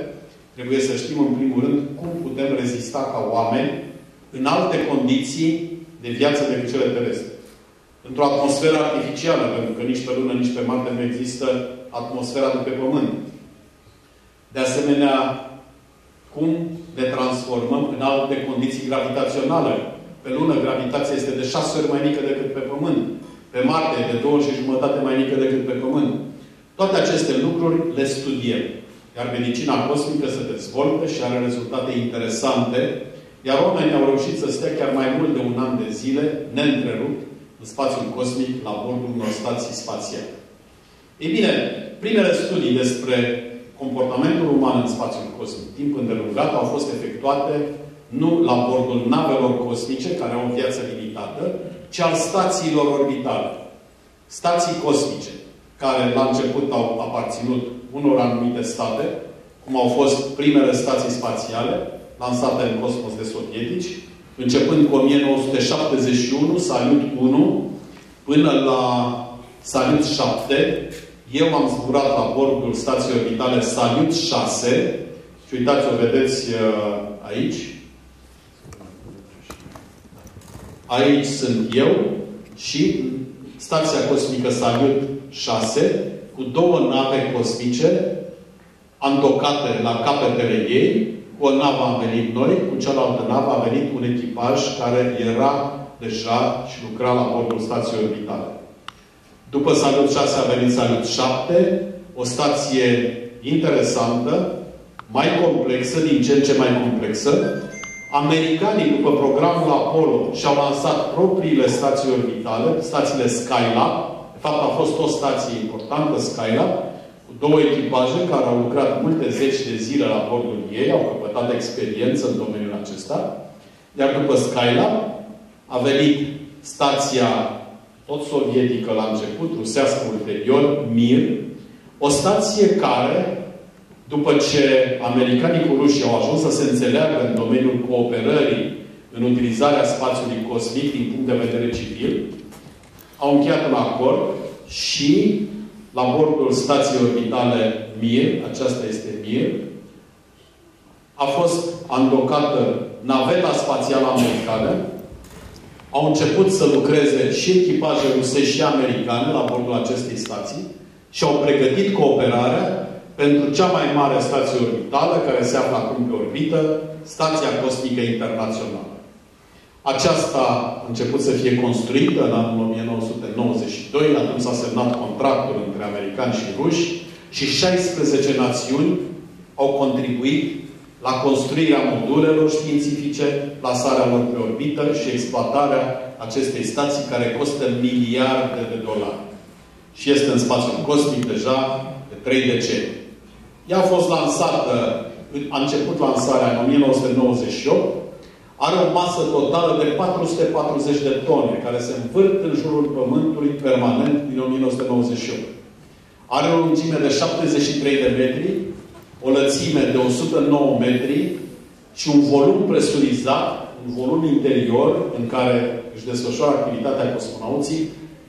trebuie să știm în primul rând cum putem rezista ca oameni în alte condiții de viață decât cele terestre. Într-o atmosferă artificială, pentru că nici pe Lună, nici pe Marte nu există atmosfera de pe Pământ. De asemenea, cum ne transformăm în alte condiții gravitaționale. Pe lună, gravitația este de șase ori mai mică decât pe Pământ. Pe Marte, de două ori și jumătate mai mică decât pe Pământ. Toate aceste lucruri le studiem. Iar medicina cosmică se dezvoltă și are rezultate interesante, iar oamenii au reușit să stea chiar mai mult de un an de zile, neîntrerupt, în spațiul cosmic, la bordul unor stații spațiale. Ei bine, primele studii despre comportamentul uman în spațiul cosmic, timp îndelungat, au fost efectuate nu la bordul navelor cosmice, care au o viață limitată, ci al stațiilor orbitale. Stații cosmice, care la început au aparținut unor anumite state, cum au fost primele stații spațiale, lansate în cosmos de sovietici, începând cu 1971, Salut 1, până la Salut 7, eu am zburat la bordul stației orbitale Salut 6 și uitați, o vedeți uh, aici. Aici sunt eu și stația cosmică Salut 6 cu două nave cosmice antocate la capetele ei. Cu o navă am venit noi, cu cealaltă navă a venit un echipaj care era deja și lucra la bordul stației orbitale. După Salut 6 a venit Salut 7, o stație interesantă, mai complexă, din ce în ce mai complexă. Americanii, după programul Apollo, și-au lansat propriile stații orbitale, stațiile Skylab. De fapt, a fost o stație importantă, Skylab, cu două echipaje care au lucrat multe zeci de zile la bordul ei, au căpătat experiență în domeniul acesta. Iar după Skylab a venit stația tot sovietică la început, rusească ulterior, Mir, o stație care, după ce americanii cu rușii au ajuns să se înțeleagă în domeniul cooperării în utilizarea spațiului cosmic din punct de vedere civil, au încheiat un acord și la bordul stației orbitale Mir, aceasta este Mir, a fost andocată naveta spațială americană, au început să lucreze și echipaje rusești și americane la bordul acestei stații și au pregătit cooperarea pentru cea mai mare stație orbitală care se află acum pe orbită, Stația Cosmică Internațională. Aceasta a început să fie construită în anul 1992, atunci s-a semnat contractul între americani și ruși și 16 națiuni au contribuit la construirea modulelor științifice, plasarea lor pe orbită și exploatarea acestei stații care costă miliarde de dolari. Și este în spațiul cosmic deja de 3 decenii. Ea a fost lansată, a început lansarea în 1998, are o masă totală de 440 de tone, care se învârt în jurul Pământului permanent din 1998. Are o lungime de 73 de metri, o lățime de 109 metri și un volum presurizat, un volum interior în care își desfășoară activitatea cosmonauții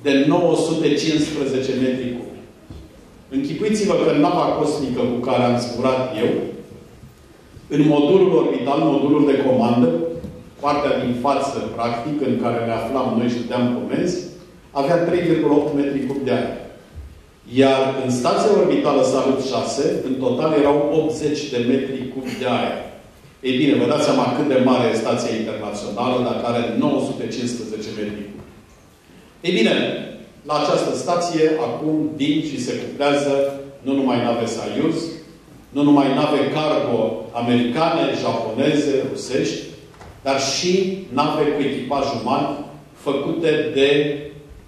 de 915 metri cubi. Închipuiți-vă că nava cosmică cu care am zburat eu, în modulul orbital, modulul de comandă, partea din față, practic, în care ne aflam noi și dădeam comenzi, avea 3,8 metri cub de aer. Iar în stația orbitală Salut 6, în total erau 80 de metri cub de aer. Ei bine, vă dați seama cât de mare e stația internațională, dacă are 915 metri cub. Ei bine, la această stație acum vin și se cuplează nu numai nave Soyuz, nu numai nave cargo americane, japoneze, rusești, dar și nave cu echipaj uman făcute de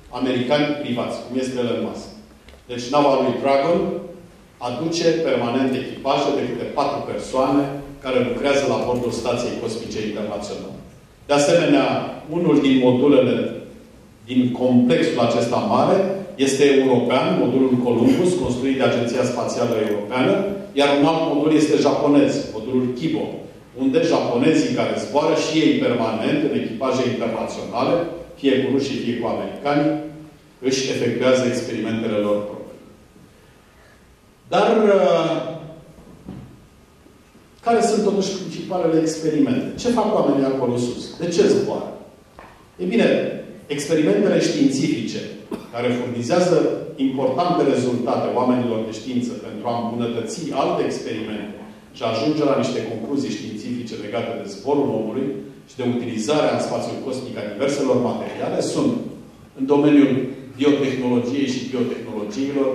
americani privați, cum este Elon Musk. Deci nava lui Dragon aduce permanent echipaje de câte patru persoane care lucrează la bordul Stației Cosmice Internaționale. De asemenea, unul din modulele din complexul acesta mare este european, modulul Columbus, construit de Agenția Spațială Europeană, iar un alt modul este japonez, modulul Kibo, unde japonezii care zboară și ei permanent în echipaje internaționale, fie cu rușii, fie cu americani, își efectuează experimentele lor proprii. Dar uh, care sunt totuși principalele experimente? Ce fac oamenii acolo sus? De ce zboară? E bine, experimentele științifice care furnizează importante rezultate oamenilor de știință pentru a îmbunătăți alte experimente și a ajunge la niște concluzii științifice legate de zborul omului și de utilizarea în spațiul cosmic a diverselor materiale sunt în domeniul biotehnologiei și biotehnologiilor,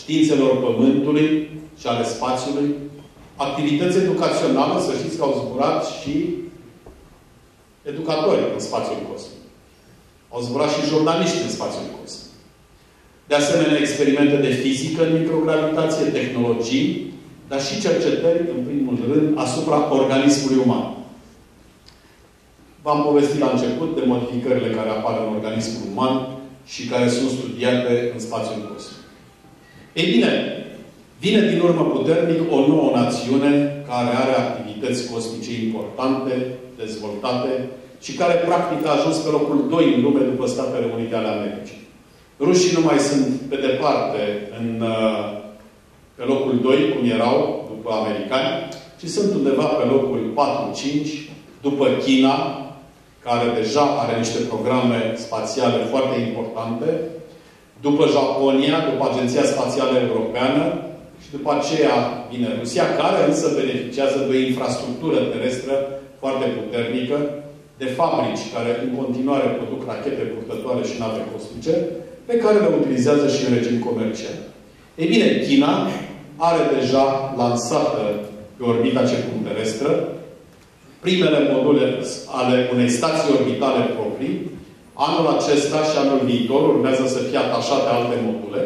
științelor Pământului și ale spațiului, activități educaționale, să știți că au zburat și educatori în spațiul cosmic. Au zburat și jurnaliști în spațiul cosmic. De asemenea, experimente de fizică în microgravitație, tehnologii, dar și cercetări, în primul rând, asupra organismului uman. V-am povestit la început de modificările care apar în organismul uman și care sunt studiate în spațiul cosmic. Ei bine, vine din urmă puternic o nouă națiune care are activități cosmice importante, dezvoltate și care practic a ajuns pe locul 2 în lume după Statele Unite ale Americii. Rușii nu mai sunt pe departe în, uh, pe locul 2, cum erau după americani, ci sunt undeva pe locul 4-5, după China, care deja are niște programe spațiale foarte importante, după Japonia, după Agenția Spațială Europeană și după aceea vine Rusia, care însă beneficiază de o infrastructură terestră foarte puternică, de fabrici care în continuare produc rachete purtătoare și nave cosmice, pe care le utilizează și în regim comercial. Ei bine, China are deja lansată pe orbita circumterestră primele module ale unei stații orbitale proprii. Anul acesta și anul viitor urmează să fie atașate alte module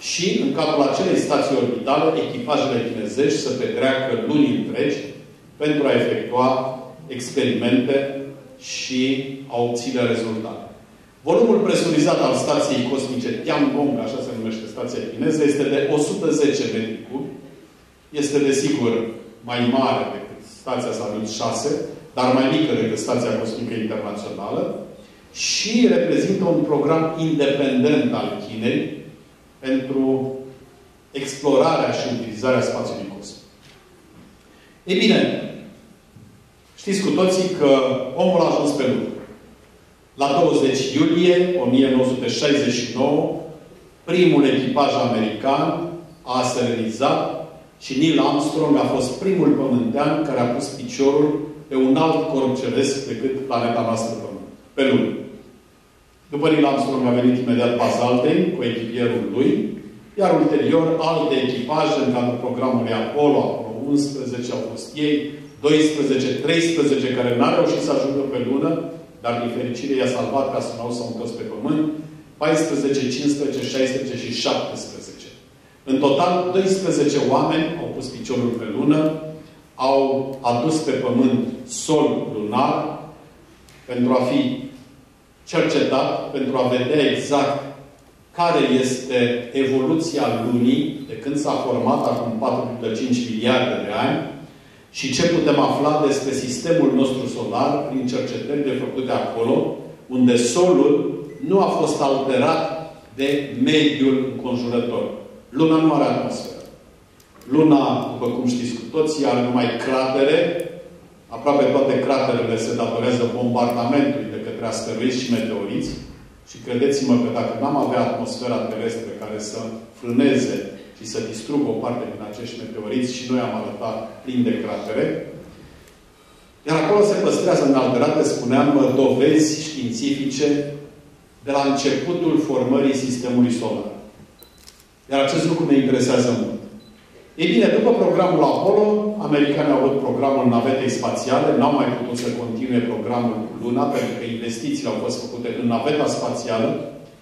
și în cadrul acelei stații orbitale echipajele chinezești să petreacă luni întregi pentru a efectua experimente și a obține rezultate. Volumul presurizat al stației cosmice Tiangong, așa se numește stația chineză, este de 110 metri cubi. Este, desigur, mai mare decât stația Salyut 6, dar mai mică decât Stația Cosmică Internațională și reprezintă un program independent al Chinei pentru explorarea și utilizarea spațiului cosmic. Ei bine, știți cu toții că omul a ajuns pe Lună. La 20 iulie 1969, primul echipaj american a serenizat și Neil Armstrong a fost primul pământean care a pus piciorul pe un alt corp ceresc decât planeta noastră Pământ, pe Lună. După Neil Armstrong a venit imediat Buzz Aldrin cu echipierul lui, iar ulterior alte echipaje în cadrul programului Apollo, Apollo 11 au fost ei, 12, 13 care n-au reușit să ajungă pe lună, dar din fericire i-a salvat ca să nu s-au întors pe pământ, 14, 15, 16 și 17. În total, 12 oameni au pus piciorul pe lună, au adus pe pământ sol lunar pentru a fi cercetat, pentru a vedea exact care este evoluția lunii de când s-a format acum 4,5 miliarde de ani și ce putem afla despre sistemul nostru solar prin cercetările făcute acolo, unde solul nu a fost alterat de mediul înconjurător. Luna nu are atmosferă. Luna, după cum știți cu toții, are numai cratere. Aproape toate craterele se datorează bombardamentului de către asteroizi și meteoriți. Și credeți-mă că dacă n-am avea atmosfera terestră care să frâneze și să distrugă o parte din acești meteoriți și noi am arătat plin de cratere, iar acolo se păstrează în alterate, spuneam, dovezi științifice de la începutul formării sistemului solar. Iar acest lucru ne interesează mult. Ei bine, după programul Apollo, americanii au avut programul navetei spațiale, n-au mai putut să continue programul cu Luna, pentru că investițiile au fost făcute în naveta spațială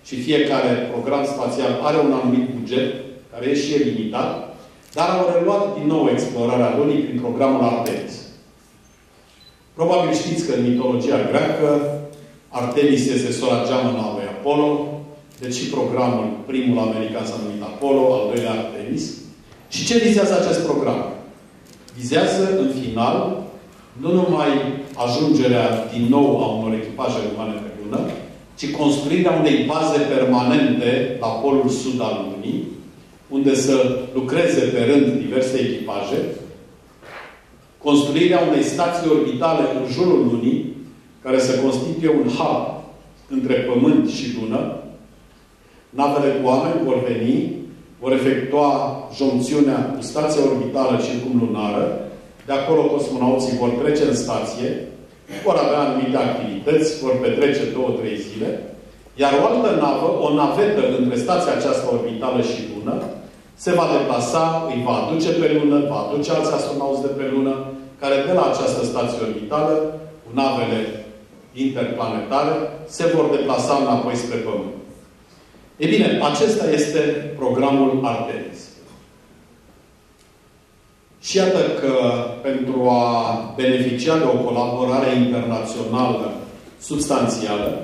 și fiecare program spațial are un anumit buget, care e și e limitat, dar au reluat din nou explorarea Lunii prin programul Artemis. Probabil știți că în mitologia greacă Artemis este sora geamănă a lui Apollo, deci și programul, primul american s-a numit Apollo, al doilea Artemis. Și ce vizează acest program? Vizează, în final, nu numai ajungerea din nou a unor echipaje umane pe lună, ci construirea unei baze permanente la polul sud al Lunii, unde să lucreze pe rând diverse echipaje, construirea unei stații orbitale în jurul Lunii, care să constituie un hub între Pământ și Lună. Navele cu oameni vor veni, vor efectua joncțiunea cu stația orbitală circumlunară, de acolo cosmonauții vor trece în stație, vor avea anumite activități, vor petrece două, trei zile, iar o altă navă, o navetă între stația aceasta orbitală și lună, se va deplasa, îi va aduce pe lună, va aduce alți astronauți de pe lună, care de la această stație orbitală, cu navele interplanetare, se vor deplasa înapoi spre Pământ. E bine, acesta este programul Artemis. Și iată că pentru a beneficia de o colaborare internațională substanțială,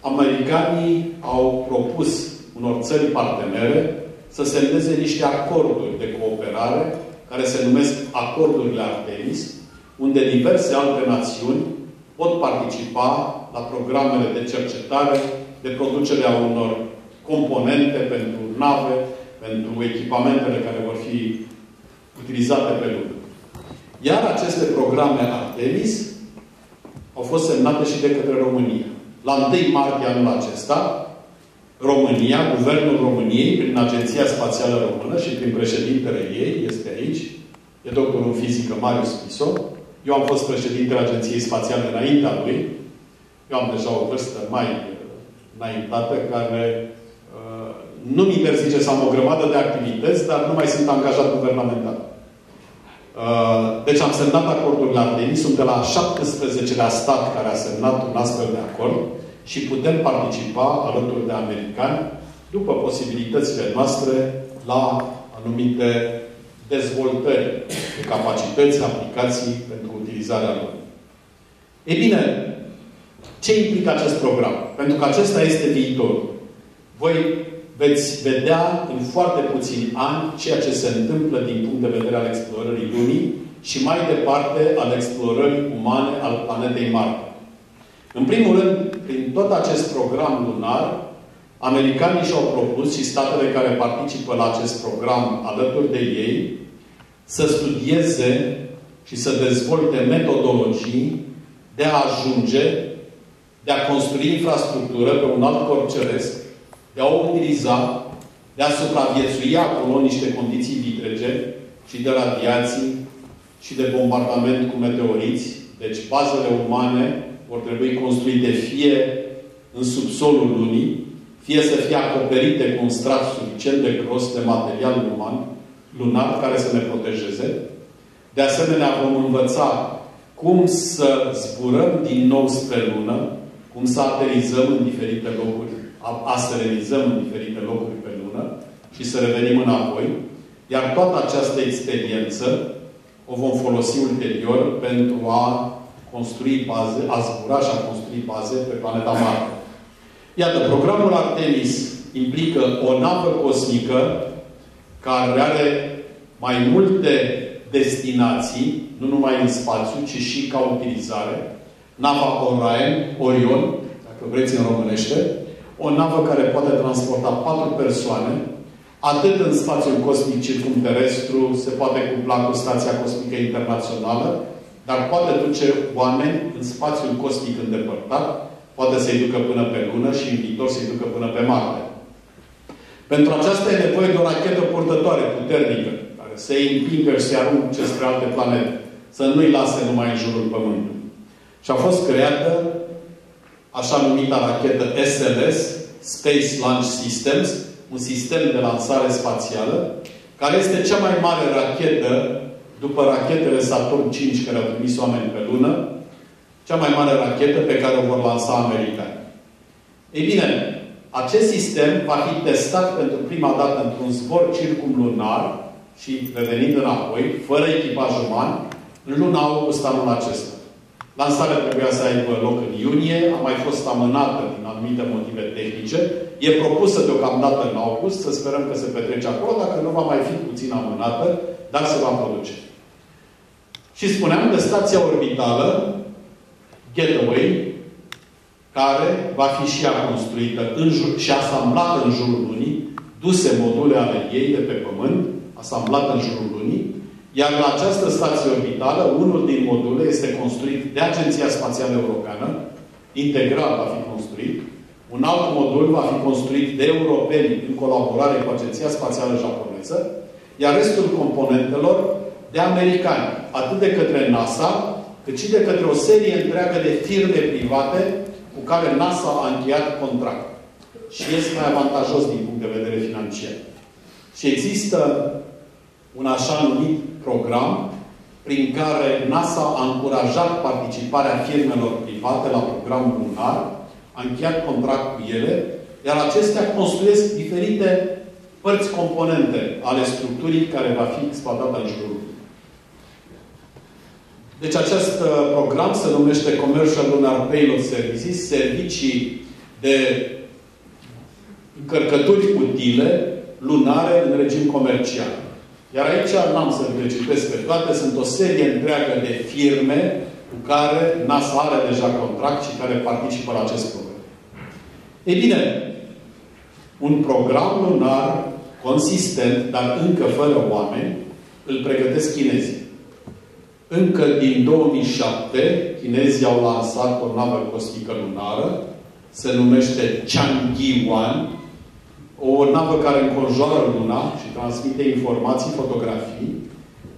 americanii au propus unor țări partenere să semneze niște acorduri de cooperare care se numesc acordurile Artemis, unde diverse alte națiuni pot participa la programele de cercetare, de producere a unor componente pentru nave, pentru echipamentele care vor fi utilizate pe lună. Iar aceste programe Artemis au fost semnate și de către România. La 1 martie anul acesta, România, Guvernul României, prin Agenția Spațială Română și prin președintele ei, este aici, e doctorul în fizică Marius Piso. Eu am fost președintele Agenției Spațiale înaintea lui. Eu am deja o vârstă mai înaintată, care uh, nu-mi interzice să am o grămadă de activități, dar nu mai sunt angajat guvernamental. Uh, deci am semnat acordul la Artemis, sunt de la 17-lea stat care a semnat un astfel de acord și putem participa alături de americani, după posibilitățile noastre, la anumite dezvoltări de capacități, aplicații pentru utilizarea lor. Ei bine, ce implică acest program? Pentru că acesta este viitorul. Voi veți vedea în foarte puțini ani ceea ce se întâmplă din punct de vedere al explorării Lunii și mai departe al explorării umane al planetei Marte. În primul rând, prin tot acest program lunar, americanii și-au propus și statele care participă la acest program alături de ei să studieze și să dezvolte metodologii de a ajunge, de a construi infrastructură pe un alt corp ceresc, de a o utiliza, de a supraviețui acolo niște condiții vitrege și de radiații și de bombardament cu meteoriți. Deci bazele umane vor trebui construite fie în subsolul lunii, fie să fie acoperite cu un strat suficient de gros de material uman, lunar care să ne protejeze. De asemenea, vom învăța cum să zburăm din nou spre lună, cum să aterizăm în diferite locuri a să realizăm în diferite locuri pe lună și să revenim înapoi. Iar toată această experiență o vom folosi ulterior pentru a construi baze, a zbura și a construi baze pe planeta Marte. Iată, programul Artemis implică o navă cosmică care are mai multe destinații, nu numai în spațiu, ci și ca utilizare. Nava Orion, Orion, dacă vreți în românește, o navă care poate transporta patru persoane, atât în spațiul cosmic circumterestru, se poate cupla cu Stația Cosmică Internațională, dar poate duce oameni în spațiul cosmic îndepărtat, poate să-i ducă până pe lună și în viitor să-i ducă până pe Marte. Pentru aceasta e nevoie de o rachetă purtătoare puternică, care să îi împingă și să arunce spre alte planete, să nu-i lase numai în jurul Pământului. Și a fost creată așa numita rachetă SLS, Space Launch Systems, un sistem de lansare spațială, care este cea mai mare rachetă după rachetele Saturn 5 care au trimis oameni pe lună, cea mai mare rachetă pe care o vor lansa americani. Ei bine, acest sistem va fi testat pentru prima dată într-un zbor circumlunar și revenind înapoi, fără echipaj uman, în luna august anul acesta. Lansarea trebuia să aibă loc în iunie, a mai fost amânată din anumite motive tehnice. E propusă deocamdată în august, să sperăm că se petrece acolo, dacă nu va mai fi puțin amânată, dar se va produce. Și spuneam de stația orbitală Getaway, care va fi și ea construită în jur, și asamblată în jurul lunii, duse module ale ei de pe Pământ, asamblată în jurul lunii, iar la această stație orbitală, unul din module este construit de Agenția Spațială Europeană, integral va fi construit, un alt modul va fi construit de europeni în colaborare cu Agenția Spațială Japoneză, iar restul componentelor de americani, atât de către NASA, cât și de către o serie întreagă de firme private cu care NASA a încheiat contract. Și este mai avantajos din punct de vedere financiar. Și există un așa numit program prin care NASA a încurajat participarea firmelor private la programul lunar, a încheiat contract cu ele, iar acestea construiesc diferite părți componente ale structurii care va fi exploatată în jurul deci acest uh, program se numește Commercial Lunar Payload Services, servicii de încărcături utile lunare în regim comercial. Iar aici n-am să le citesc pe toate, sunt o serie întreagă de firme cu care NASA are deja contract și care participă la acest program. Ei bine, un program lunar consistent, dar încă fără oameni, îl pregătesc chinezii. Încă din 2007, chinezii au lansat o navă cosmică lunară, se numește Chang'e-1, o navă care înconjoară Luna și transmite informații, fotografii,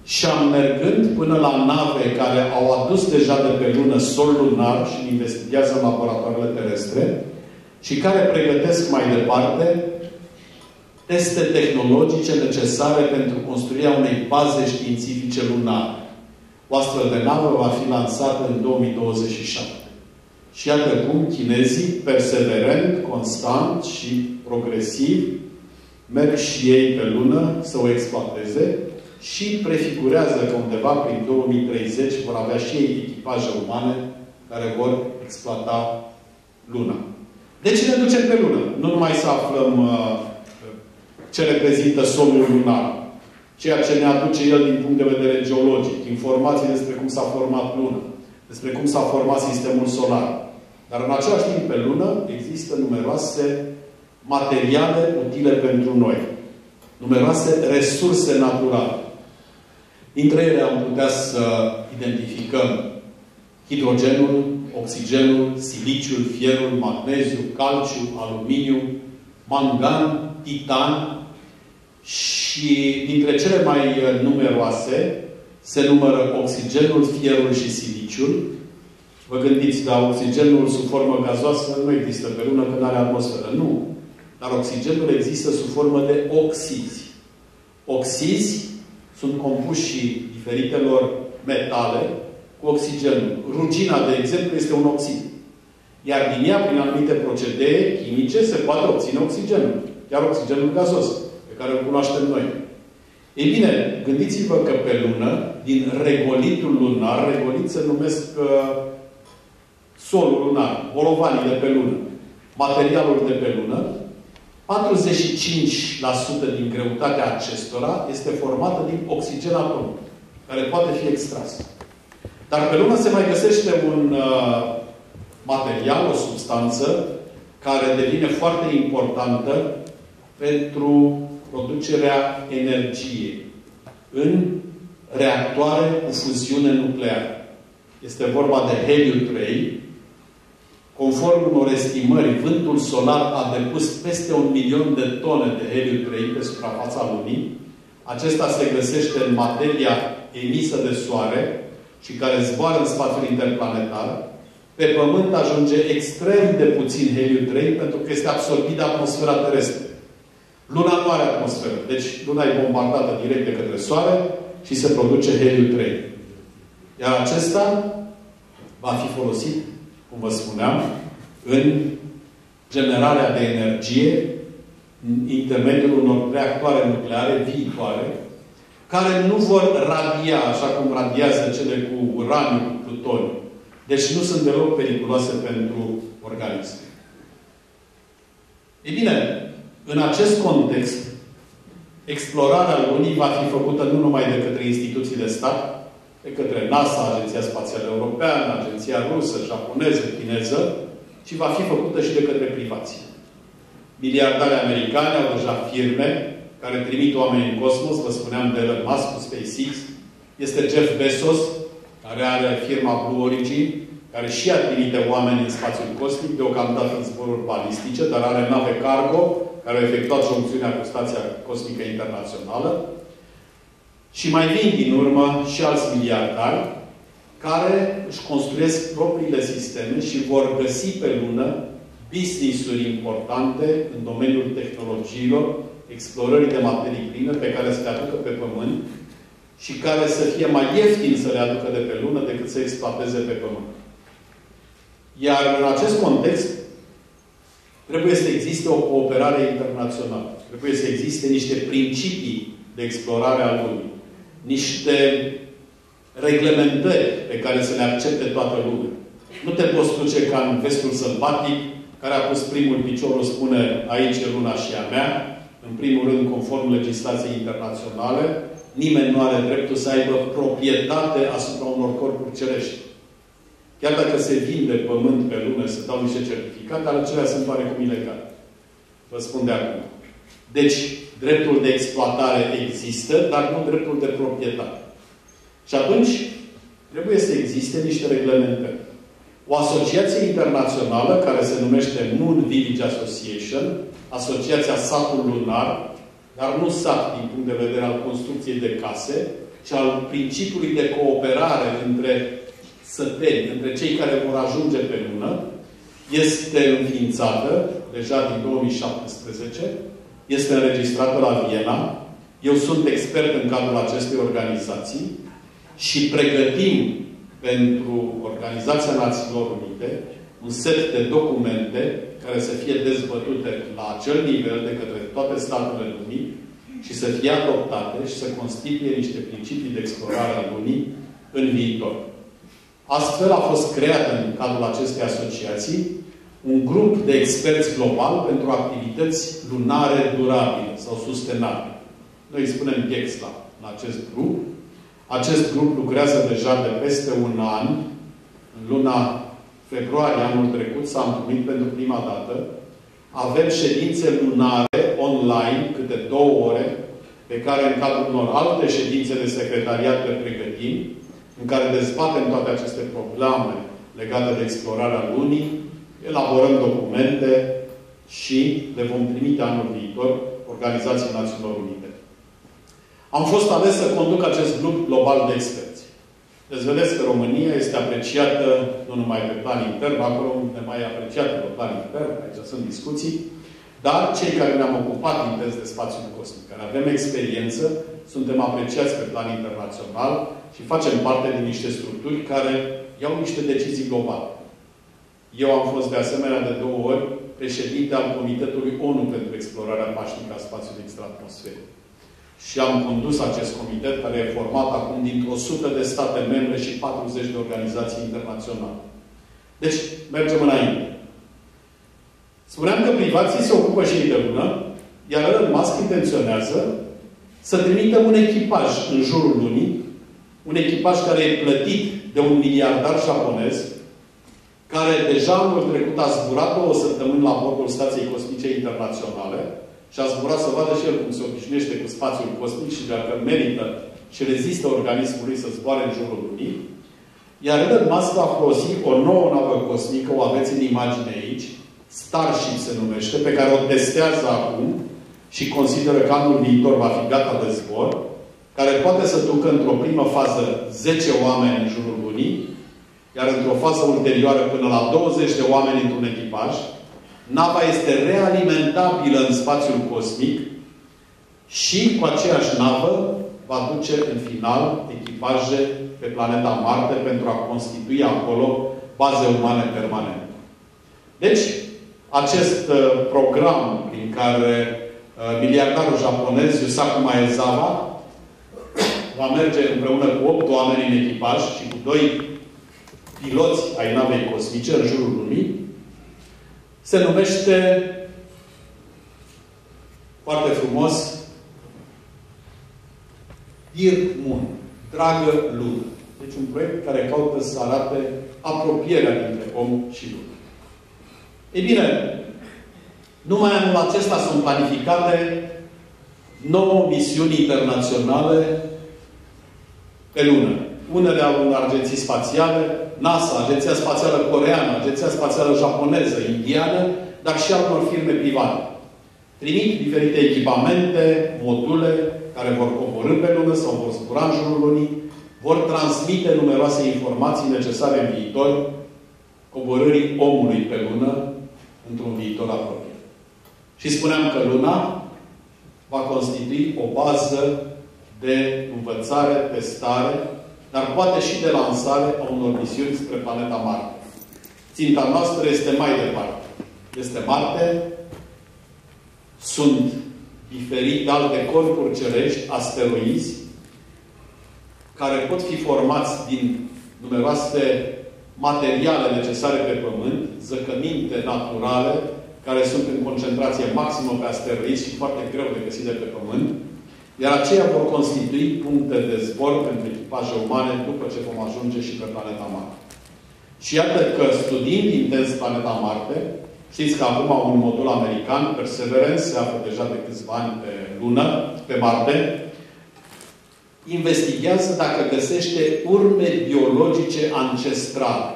și am mergând până la nave care au adus deja de pe lună sol lunar și investigează în laboratoarele terestre și care pregătesc mai departe teste tehnologice necesare pentru construirea unei baze științifice lunare. O astfel de navă va fi lansată în 2027. Și iată cum chinezii, perseverent, constant și progresiv, merg și ei pe lună să o exploateze și prefigurează că undeva prin 2030 vor avea și ei echipaje umane care vor exploata luna. De ce ne ducem pe lună? Nu numai să aflăm uh, ce reprezintă solul lunar, ceea ce ne aduce el din punct de vedere geologic, informații despre cum s-a format Luna, despre cum s-a format sistemul solar. Dar în același timp pe Lună există numeroase materiale utile pentru noi. Numeroase resurse naturale. Dintre ele am putea să identificăm hidrogenul, oxigenul, siliciul, fierul, magneziu, calciu, aluminiu, mangan, titan, și dintre cele mai uh, numeroase se numără oxigenul, fierul și siliciul. Vă gândiți, dar oxigenul sub formă gazoasă nu există pe lună când are atmosferă. Nu. Dar oxigenul există sub formă de oxizi. Oxizi sunt compuși diferitelor metale cu oxigenul. Rugina, de exemplu, este un oxid. Iar din ea, prin anumite procedee chimice, se poate obține oxigenul. Chiar oxigenul gazos care îl cunoaștem noi. Ei bine, gândiți-vă că pe lună, din regolitul lunar, regolit se numesc uh, solul lunar, bolovanii de pe lună, materialul de pe lună, 45% din greutatea acestora este formată din oxigen atomic, care poate fi extras. Dar pe lună se mai găsește un uh, material, o substanță, care devine foarte importantă pentru producerea energiei în reactoare cu fuziune nucleară. Este vorba de heliu-3. Conform unor estimări, vântul solar a depus peste un milion de tone de heliu-3 pe suprafața Lunii. Acesta se găsește în materia emisă de soare și care zboară în spațiul interplanetar. Pe Pământ ajunge extrem de puțin heliu-3 pentru că este absorbit de atmosfera terestră. Luna nu are atmosferă. Deci Luna e bombardată direct de către Soare și se produce heliu 3. Iar acesta va fi folosit, cum vă spuneam, în generarea de energie în intermediul unor reactoare nucleare viitoare, care nu vor radia, așa cum radiază cele cu uraniu, cu plutoniu, Deci nu sunt deloc periculoase pentru organism. Ei bine, în acest context, explorarea lunii va fi făcută nu numai de către instituții de stat, de către NASA, Agenția Spațială Europeană, Agenția Rusă, Japoneză, Chineză, ci va fi făcută și de către privații. Miliardare americane au deja firme care trimit oameni în cosmos, vă spuneam de Elon Musk cu SpaceX, este Jeff Bezos, care are firma Blue Origin, care și ea trimite oameni în spațiul cosmic, deocamdată în zboruri balistice, dar are nave cargo, care au efectuat joncțiunea cu Stația Cosmică Internațională. Și mai vin din urmă și alți miliardari care își construiesc propriile sisteme și vor găsi pe lună business-uri importante în domeniul tehnologiilor, explorării de materii prime pe care să le aducă pe Pământ și care să fie mai ieftin să le aducă de pe lună decât să exploateze pe Pământ. Iar în acest context, trebuie să existe o cooperare internațională. Trebuie să existe niște principii de explorare a lumii. Niște reglementări pe care să le accepte toată lumea. Nu te poți duce ca în vestul sălbatic, care a pus primul picior, spune aici e luna și a mea, în primul rând conform legislației internaționale, nimeni nu are dreptul să aibă proprietate asupra unor corpuri cerești. Chiar dacă se vinde pământ pe lume, să dau niște certificate, ale acelea sunt oarecum ilegale. Vă spun de acum. Deci, dreptul de exploatare există, dar nu dreptul de proprietate. Și atunci, trebuie să existe niște reglementări. O asociație internațională care se numește Moon Village Association, Asociația Satului Lunar, dar nu sat din punct de vedere al construcției de case, ci al principiului de cooperare între săteni, între cei care vor ajunge pe lună, este înființată deja din 2017, este înregistrată la Viena. Eu sunt expert în cadrul acestei organizații și pregătim pentru Organizația Națiunilor Unite un set de documente care să fie dezbătute la acel nivel de către toate statele lumii și să fie adoptate și să constituie niște principii de explorare a lumii în viitor. Astfel a fost creat în cadrul acestei asociații un grup de experți global pentru activități lunare durabile sau sustenabile. Noi îi spunem GEXLA în acest grup. Acest grup lucrează deja de peste un an. În luna februarie anul trecut s-a întâlnit pentru prima dată. Avem ședințe lunare online, câte două ore, pe care în cadrul unor alte ședințe de secretariat le pregătim în care dezbatem toate aceste probleme legate de explorarea lunii, elaborăm documente și le vom trimite anul viitor Organizației Națiunilor Unite. Am fost ales să conduc acest grup global de experți. Deci vedeți că România este apreciată nu numai pe plan intern, acolo unde mai e apreciată pe plan intern, aici sunt discuții, dar cei care ne-am ocupat intens de spațiul cosmic, care avem experiență, suntem apreciați pe plan internațional și facem parte din niște structuri care iau niște decizii globale. Eu am fost de asemenea de două ori președinte al Comitetului ONU pentru explorarea pașnică a spațiului extraatmosferic. Și am condus acest comitet care e format acum dintr-o sută de state membre și 40 de organizații internaționale. Deci, mergem înainte. Spuneam că privații se ocupă și ei de lună, iar Elon Musk intenționează să trimită un echipaj în jurul lunii, un echipaj care e plătit de un miliardar japonez, care deja anul trecut a zburat două săptămâni la bordul Stației Cosmice Internaționale și a zburat să vadă și el cum se obișnuiește cu spațiul cosmic și dacă merită și rezistă organismului să zboare în jurul lunii. Iar Elon Musk va folosi o nouă navă cosmică, o aveți în imagine aici, Starship se numește, pe care o testează acum și consideră că anul viitor va fi gata de zbor, care poate să ducă într-o primă fază 10 oameni în jurul lunii, iar într-o fază ulterioară până la 20 de oameni într-un echipaj. Nava este realimentabilă în spațiul cosmic și cu aceeași navă va duce în final echipaje pe planeta Marte pentru a constitui acolo baze umane permanente. Deci, acest uh, program prin care uh, miliardarul japonez Yusaku Maezawa va merge împreună cu 8 oameni în echipaj și cu 2 piloți ai navei cosmice în jurul lumii, se numește foarte frumos Dear Moon, dragă lună. Deci un proiect care caută să arate apropierea dintre om și lună. Ei bine, numai anul acesta sunt planificate nouă misiuni internaționale pe lună. Unele au unor agenții spațiale, NASA, Agenția Spațială Coreană, Agenția Spațială Japoneză, Indiană, dar și al unor firme private. Trimit diferite echipamente, module, care vor coborâ pe lună sau vor zbura în jurul lunii, vor transmite numeroase informații necesare în viitor coborârii omului pe lună într-un viitor apropiat. Și spuneam că luna va constitui o bază de învățare, testare, dar poate și de lansare a unor misiuni spre planeta Marte. Ținta noastră este mai departe. Este Marte, sunt diferite alte corpuri cerești, asteroizi, care pot fi formați din numeroase materiale necesare pe Pământ, zăcăminte naturale, care sunt în concentrație maximă pe asteroizi și foarte greu de găsit de pe Pământ, iar aceia vor constitui puncte de zbor pentru echipaje umane după ce vom ajunge și pe planeta Marte. Și iată că studiind intens planeta Marte, știți că acum un modul american, Perseverance, se află deja de câțiva ani pe lună, pe Marte, investigează dacă găsește urme biologice ancestrale.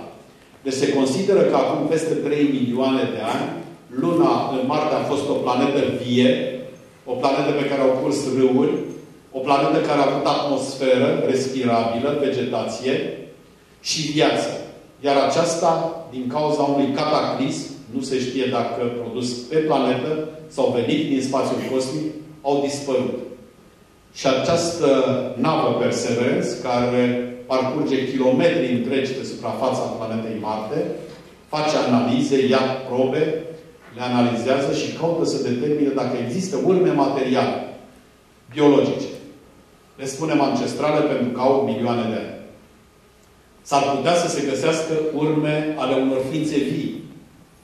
Deci se consideră că acum peste 3 milioane de ani, Luna în Marte a fost o planetă vie, o planetă pe care au curs râuri, o planetă care a avut atmosferă respirabilă, vegetație și viață. Iar aceasta, din cauza unui cataclism, nu se știe dacă produs pe planetă sau venit din spațiul cosmic, au dispărut. Și această navă Perseverance, care parcurge kilometri întregi pe suprafața planetei Marte, face analize, ia probe, le analizează și caută să determine dacă există urme materiale, biologice. Le spunem ancestrale pentru că au milioane de ani. S-ar putea să se găsească urme ale unor ființe vii,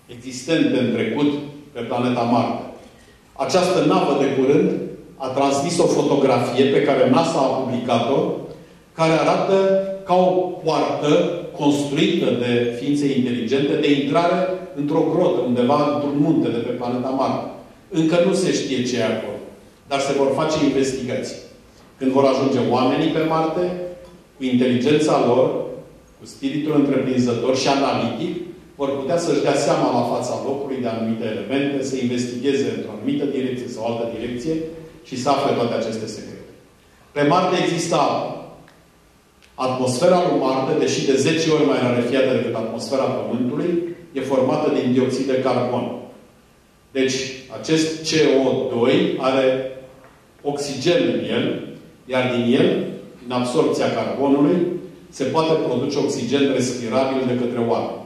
existente în trecut pe planeta Marte. Această navă de curând a transmis o fotografie pe care NASA a publicat-o, care arată ca o poartă construită de ființe inteligente de intrare într-o grotă, undeva într-un munte de pe planeta Marte. Încă nu se știe ce e acolo, dar se vor face investigații. Când vor ajunge oamenii pe Marte, cu inteligența lor, cu spiritul întreprinzător și analitic, vor putea să-și dea seama la fața locului de anumite elemente, să investigheze într-o anumită direcție sau altă direcție și să afle toate aceste secrete. Pe Marte există apă. Atmosfera lui Marte, deși de 10 ori mai rarefiată decât atmosfera Pământului, e formată din dioxid de carbon. Deci, acest CO2 are oxigen în el, iar din el, în absorpția carbonului, se poate produce oxigen respirabil de către oameni.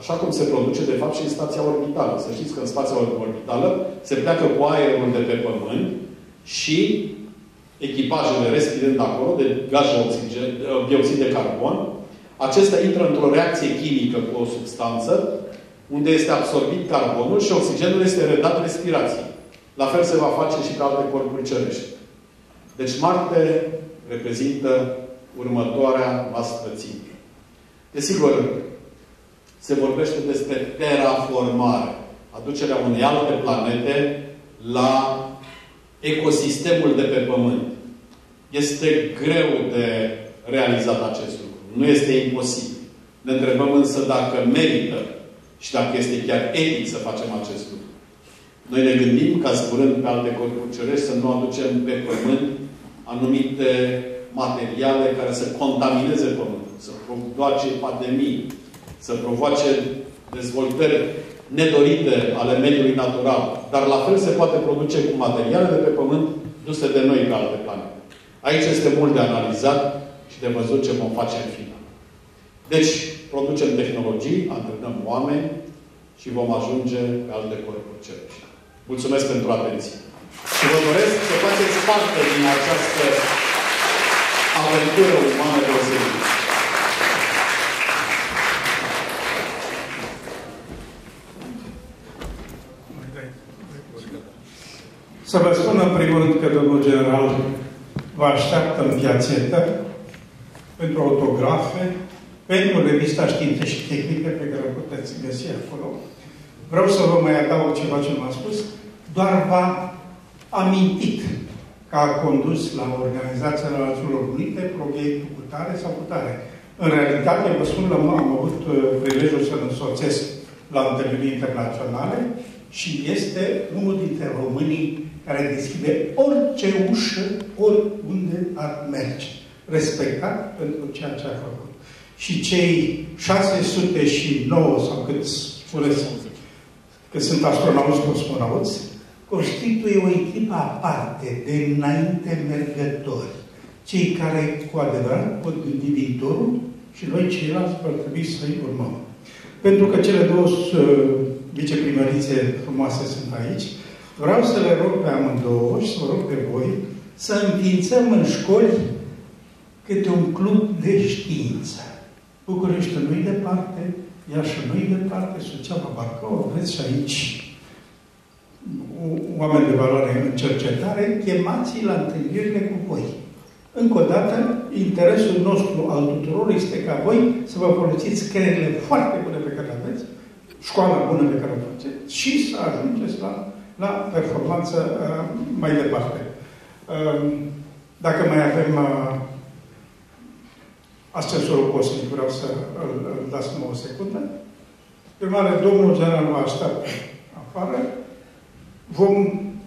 Așa cum se produce, de fapt, și în stația orbitală. Să știți că în spația orbitală se pleacă cu aerul de pe Pământ și echipajele respirând acolo de gaze oxigen, dioxid de carbon, acesta intră într-o reacție chimică cu o substanță unde este absorbit carbonul și oxigenul este redat respirației. La fel se va face și pe alte corpuri cerești. Deci Marte reprezintă următoarea noastră țintă. Desigur, se vorbește despre terraformare. Aducerea unei alte planete la ecosistemul de pe Pământ. Este greu de realizat acest lucru. Nu este imposibil. Ne întrebăm însă dacă merită și dacă este chiar etic să facem acest lucru. Noi ne gândim ca zburând pe alte corpuri cerești să nu aducem pe Pământ anumite materiale care să contamineze Pământul, să provoace pandemii, să provoace dezvoltări nedorite ale mediului natural. Dar la fel se poate produce cu materiale de pe Pământ duse de noi pe alte planete. Aici este mult de analizat și de văzut ce vom face în final. Deci, producem tehnologii, antrenăm oameni și vom ajunge pe alte corpuri cerești. Mulțumesc pentru atenție. Și vă doresc să faceți parte din această aventură umană deosebită. Să vă spun în primul rând că domnul general vă așteaptă în piațetă pentru autografe, pentru revista Științe și Tehnică pe care o puteți găsi acolo. Vreau să vă mai adaug ceva ce m-a spus. Doar v-a amintit că a condus la Organizația Națiunilor Unite proiectul cu tare sau cu tare. În realitate, vă spun, am avut uh, prilejul să-l însoțesc la întâlniri internaționale și este unul dintre românii care deschide orice ușă, oriunde ar merge. Respectat pentru ceea ce a făcut. Și cei 609 sau cât spuneți că sunt astronauți cosmonauți, constituie o echipă aparte de înainte mergători. Cei care cu adevărat pot gândi viitorul și noi ceilalți vor trebui să-i urmăm. Pentru că cele două uh, viceprimărițe frumoase sunt aici, vreau să le rog pe amândouă și să vă rog pe voi să înființăm în școli câte un club de știință. București nu-i departe, Iași nu-i departe, Suceava, Bacău, aveți și aici oameni de valoare în cercetare, chemați la întâlnirile cu voi. Încă o dată, interesul nostru al tuturor este ca voi să vă folosiți creierile foarte bune pe care le aveți, școala bună pe care o faceți și să ajungeți la, la performanță uh, mai departe. Uh, dacă mai avem uh, ascensorul cosmic, vreau să îl, îl dați o secundă. Primare, domnul general vă așteaptă afară. Vom,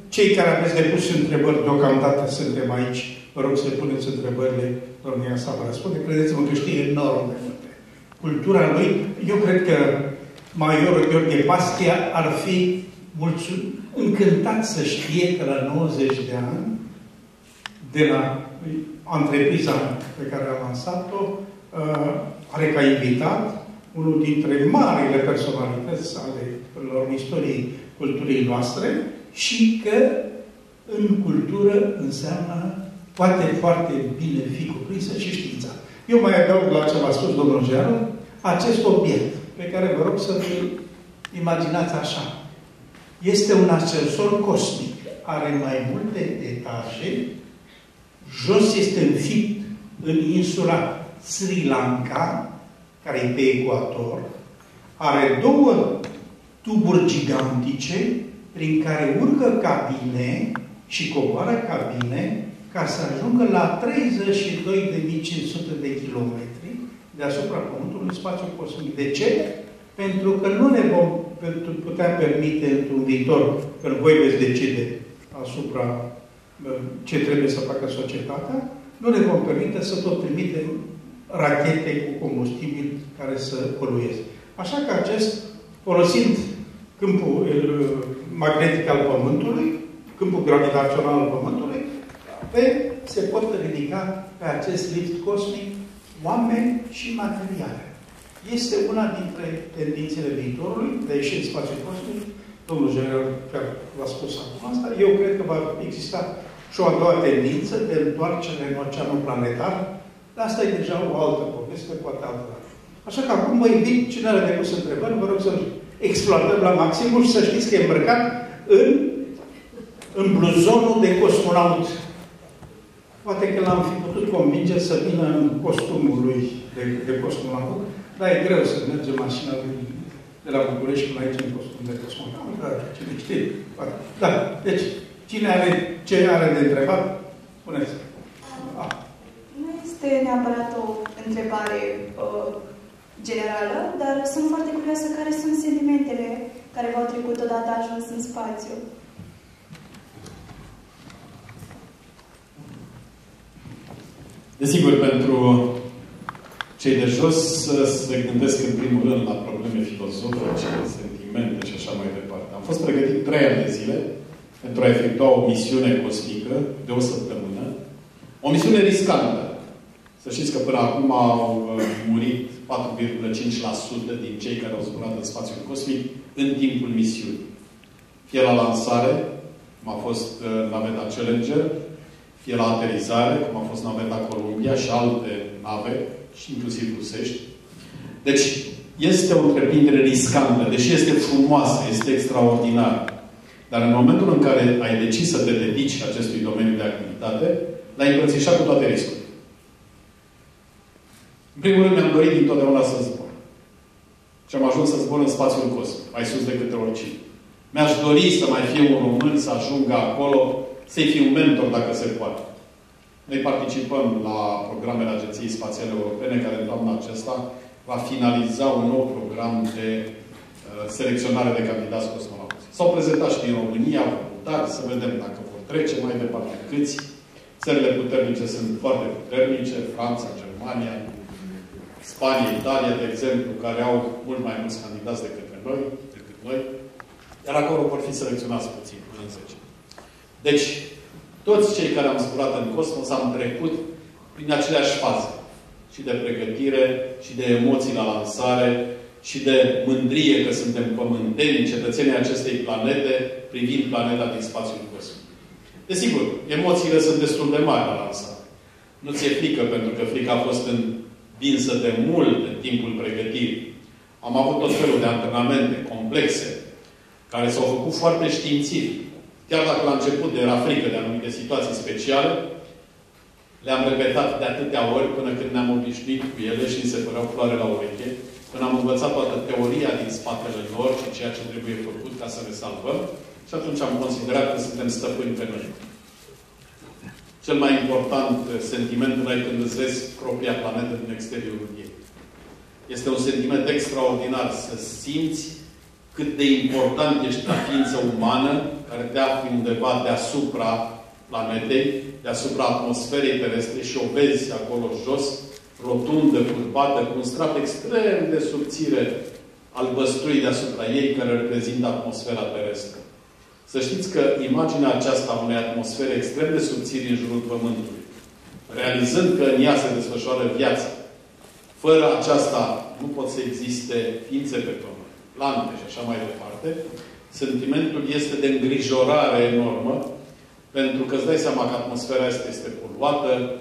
cei care aveți depus întrebări, deocamdată suntem aici, vă rog să puneți întrebările, domnia sa vă răspunde. Credeți-mă că știe enorm de multe. Cultura lui, eu cred că Maiorul Gheorghe Paschia ar fi mulțum, încântat să știe că la 90 de ani, de la antrepriza pe care a lansat-o, uh, are ca invitat unul dintre marile personalități ale istoriei culturii noastre și că în cultură înseamnă poate foarte bine fi cuprinsă și știința. Eu mai adaug la ce v-a spus domnul Geanu, acest obiect pe care vă rog să vi imaginați așa. Este un ascensor cosmic. Are mai multe etaje. Jos este înfipt în insula Sri Lanka, care e pe ecuator. Are două tuburi gigantice prin care urcă cabine și coboară cabine ca să ajungă la 32.500 de kilometri deasupra Pământului spațiu cosmic. De ce? Pentru că nu ne vom putea permite într-un viitor, când voi veți decide asupra ce trebuie să facă societatea, nu ne vom permite să tot trimitem rachete cu combustibil care să polueze. Așa că acest, folosind câmpul magnetic al Pământului, câmpul gravitațional al Pământului, pe, se pot ridica pe acest lift cosmic oameni și materiale. Este una dintre tendințele viitorului de a ieși în spațiul cosmic. Domnul general chiar v-a spus acum asta. Eu cred că va exista și o a doua tendință de întoarcere în oceanul planetar. Dar asta e deja o altă poveste, poate altă dată. Așa că acum mă invit, cine are de pus întrebări, vă rog să exploatăm la maximum și să știți că e îmbrăcat în, în bluzonul de cosmonaut. Poate că l-am fi putut convinge să vină în costumul lui de, de cosmonaut, dar e greu să merge mașina lui de la București până aici în costum de cosmonaut. Dar cine știe, poate. Da, deci, cine are ce are de întrebat, spuneți. Ah. Nu este neapărat o întrebare uh, generală, dar sunt foarte curioasă care sunt sentimentele care v-au trecut odată ajuns în spațiu. Desigur, pentru cei de jos să se gândesc în primul rând la probleme filozofice, sentimente și așa mai departe. Am fost pregătit trei ani de zile pentru a efectua o misiune cosmică de o săptămână. O misiune riscantă. Să știți că până acum au uh, murit 4,5% din cei care au zburat în spațiul cosmic în timpul misiunii. Fie la lansare, cum a fost uh, naveta Challenger, fie la aterizare, cum a fost naveta Columbia și alte nave, și inclusiv rusești. Deci, este o întreprindere riscantă, deși este frumoasă, este extraordinară. Dar în momentul în care ai decis să te dedici acestui domeniu de activitate, l-ai îmbrățișat cu toate riscurile. În primul rând, mi-am dorit dintotdeauna să zbor. Și am ajuns să zbor în spațiul cosmic, mai sus decât oricine. Mi-aș dori să mai fie un român, să ajungă acolo, să-i fiu un mentor dacă se poate. Noi participăm la programele Agenției Spațiale Europene, care în toamna acesta va finaliza un nou program de uh, selecționare de candidați cosmonauți. S-au prezentat și din România voluntari, să vedem dacă vor trece mai departe câți. Țările puternice sunt foarte puternice, Franța, Germania, Spania, Italia, de exemplu, care au mult mai mulți candidați decât noi, decât noi, iar acolo vor fi selecționați puțin, până în 10. Deci, toți cei care am zburat în cosmos am trecut prin aceleași faze. Și de pregătire, și de emoții la lansare, și de mândrie că suntem pământeni, cetățenii acestei planete, privind planeta din spațiul cosmic. Desigur, emoțiile sunt destul de mari la lansare. Nu ți-e frică, pentru că frica a fost învinsă de mult în timpul pregătirii. Am avut tot felul de antrenamente complexe, care s-au făcut foarte științific. Chiar dacă la început era frică de anumite situații speciale, le-am repetat de atâtea ori până când ne-am obișnuit cu ele și îmi se păreau floare la ureche, când am învățat toată teoria din spatele lor și ceea ce trebuie făcut ca să ne salvăm, și atunci am considerat că suntem stăpâni pe noi. Cel mai important sentiment îl când îți vezi propria planetă din exteriorul ei. Este un sentiment extraordinar să simți cât de important ești ca ființă umană care te afli undeva deasupra planetei, deasupra atmosferei terestre și o vezi acolo jos, rotundă, curbată, cu un strat extrem de subțire albăstrui deasupra ei, care reprezintă atmosfera terestră. Să știți că imaginea aceasta a unei atmosfere extrem de subțiri în jurul Pământului, realizând că în ea se desfășoară viața, fără aceasta nu pot să existe ființe pe Pământ, plante și așa mai departe, sentimentul este de îngrijorare enormă, pentru că îți dai seama că atmosfera este, este poluată,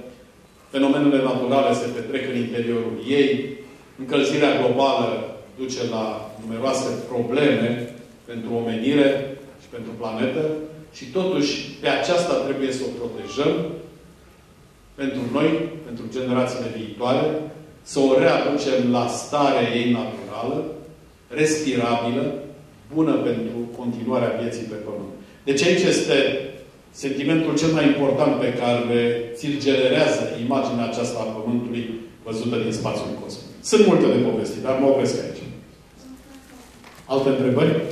fenomenele naturale se petrec în interiorul ei, încălzirea globală duce la numeroase probleme pentru omenire și pentru planetă și totuși pe aceasta trebuie să o protejăm pentru noi, pentru generațiile viitoare, să o readucem la starea ei naturală, respirabilă, bună pentru continuarea vieții pe Pământ. Deci aici este sentimentul cel mai important pe care ți-l generează imaginea aceasta a Pământului văzută din spațiul cosmic. Sunt multe de povesti, dar mă opresc aici. Alte întrebări?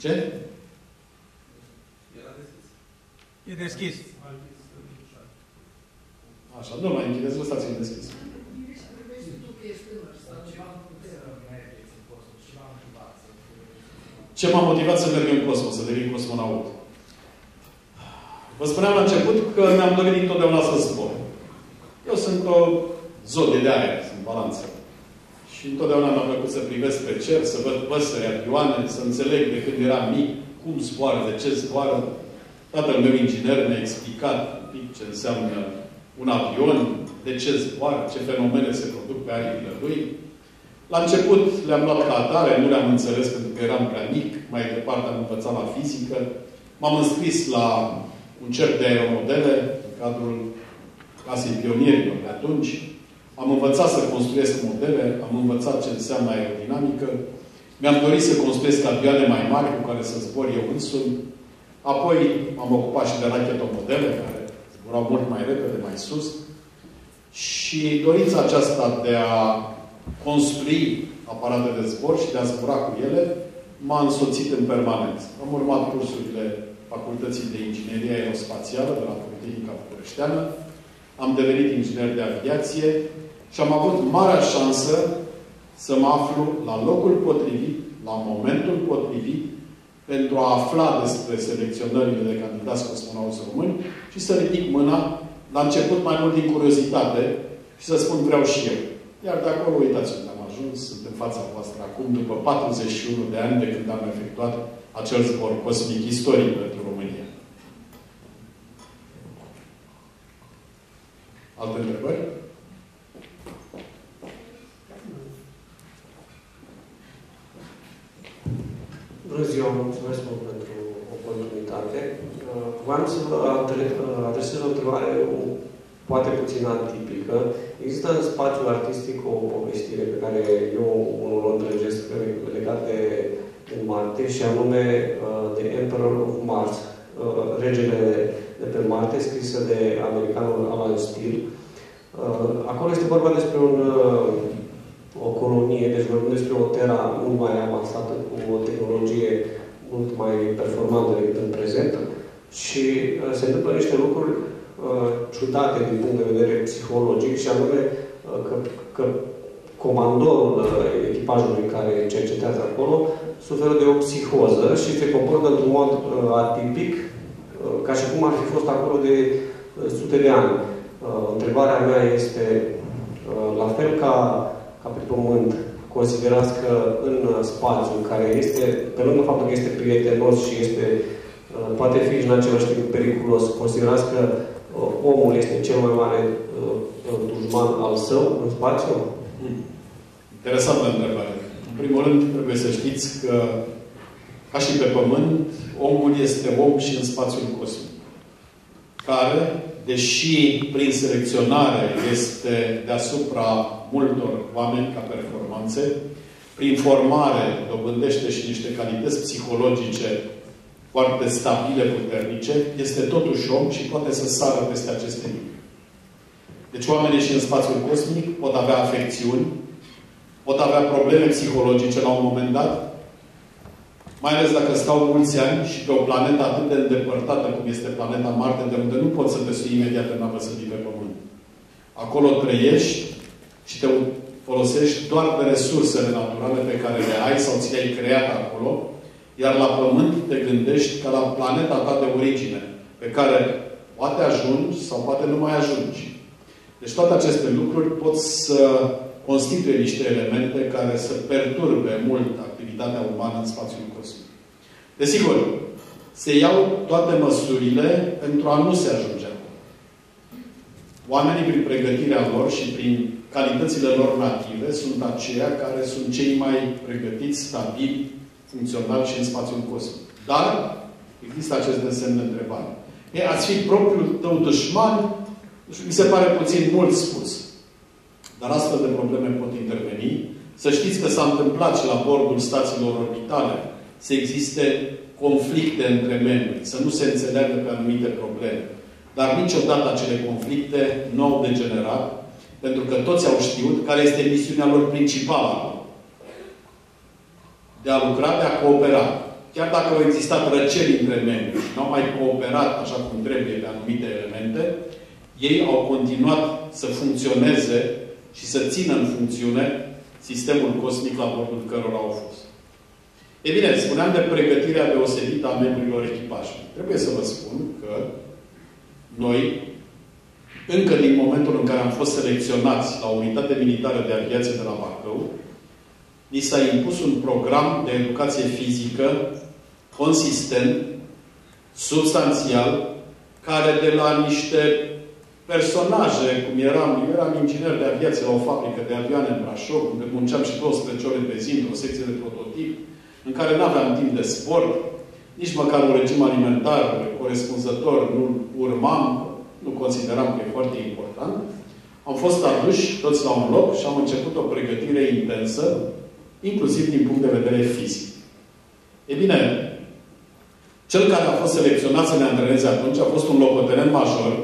Ce? E deschis. Așa, nu mai închideți, lăsați-l deschis. Ce m-a motivat să merg în cosmos, să devin cosmonaut? Vă spuneam la început că mi-am dorit întotdeauna să zbor. Eu sunt o zodie de aer, sunt balanță. Și întotdeauna mi-a plăcut să privesc pe cer, să văd păsări, avioane, să înțeleg de când eram mic cum zboară, de ce zboară. Tatăl meu inginer mi-a explicat un pic ce înseamnă un avion, de ce zboară, ce fenomene se produc pe aripile lui. La început le-am luat ca atare, nu le-am înțeles pentru că eram prea mic, mai departe am învățat la fizică. M-am înscris la un cer de aeromodele în cadrul casei pionierilor de atunci. Am învățat să construiesc modele, am învățat ce înseamnă aerodinamică. Mi-am dorit să construiesc avioane mai mari cu care să zbor eu însumi. Apoi am ocupat și de rachetomodele, care zburau mult mai repede, mai sus. Și dorința aceasta de a construi aparate de zbor și de a zbura cu ele m-a însoțit în permanență. Am urmat cursurile Facultății de Inginerie Aerospațială de la Politehnica Bucureșteană, am devenit inginer de aviație și am avut marea șansă să mă aflu la locul potrivit, la momentul potrivit, pentru a afla despre selecționările de candidați cosmonauți români și să ridic mâna, la început mai mult din curiozitate, și să spun vreau și eu. Iar de acolo, uitați unde am ajuns, sunt în fața voastră acum, după 41 de ani de când am efectuat acel zbor cosmic istoric pentru România. Alte întrebări? Ziua, mulțumesc mult pentru oportunitate. Uh, Vreau să vă adresez o întrebare poate puțin atipică. Există în spațiul artistic o povestire pe care eu unul o îndrăgesc legat de, de Marte și anume uh, The Emperor of Mars, uh, regele de pe Marte, scrisă de americanul Alan Steele. Acolo este vorba despre un, o colonie, deci vorbim despre o Terra mult mai avansată, cu o tehnologie mult mai performantă decât în prezent. Și uh, se întâmplă niște lucruri uh, ciudate din punct de vedere psihologic și anume uh, că, că comandorul uh, echipajului care cercetează acolo suferă de o psihoză și se comportă într-un mod uh, atipic, uh, ca și cum ar fi fost acolo de uh, sute de ani. Uh, întrebarea mea este, uh, la fel ca, ca pe Pământ, considerați că în spațiu care este, pe lângă faptul că este prietenos și este, uh, poate fi și în același timp periculos, considerați că uh, omul este cel mai mare uh, dușman al său în spațiu? Interesantă întrebare. În primul rând, trebuie să știți că, ca și pe Pământ, omul este om și în spațiul cosmic. Care, deși prin selecționare este deasupra multor oameni ca performanțe, prin formare dobândește și niște calități psihologice foarte stabile, puternice, este totuși om și poate să sară peste aceste limite. Deci oamenii și în spațiul cosmic pot avea afecțiuni, pot avea probleme psihologice la un moment dat, mai ales dacă stau mulți ani și pe o planetă atât de îndepărtată cum este planeta Marte, de unde nu poți să te sui imediat în navă să vii pe Pământ. Acolo trăiești și te folosești doar de resursele naturale pe care le ai sau ți le-ai creat acolo, iar la Pământ te gândești ca la planeta ta de origine, pe care poate ajungi sau poate nu mai ajungi. Deci toate aceste lucruri pot să constituie niște elemente care să perturbe mult activitatea umană în spațiul cosmic. Desigur, se iau toate măsurile pentru a nu se ajunge acolo. Oamenii, prin pregătirea lor și prin calitățile lor native, sunt aceia care sunt cei mai pregătiți, stabili, funcționali și în spațiul cosmic. Dar există acest desemn de întrebare. E, ați fi propriul tău dușman? Mi se pare puțin mult spus. Dar astfel de probleme pot interveni. Să știți că s-a întâmplat și la bordul stațiilor orbitale să existe conflicte între membri, să nu se înțeleagă pe anumite probleme. Dar niciodată acele conflicte nu au degenerat, pentru că toți au știut care este misiunea lor principală. De a lucra, de a coopera. Chiar dacă au existat răceli între membri și nu au mai cooperat așa cum trebuie pe anumite elemente, ei au continuat să funcționeze și să țină în funcțiune sistemul cosmic la bordul cărora au fost. E bine, spuneam de pregătirea deosebită a membrilor echipajului. Trebuie să vă spun că noi, încă din momentul în care am fost selecționați la o unitate militară de aviație de la Bacău, ni s-a impus un program de educație fizică consistent, substanțial, care de la niște personaje, cum eram, eu eram inginer de aviație la o fabrică de avioane în Brașov, unde munceam și 12 ore pe zi într-o secție de prototip, în care nu aveam timp de sport, nici măcar un regim alimentar corespunzător nu urmam, nu consideram că e foarte important. Am fost aduși toți la un loc și am început o pregătire intensă, inclusiv din punct de vedere fizic. E bine, cel care a fost selecționat să ne antreneze atunci a fost un locotenent major,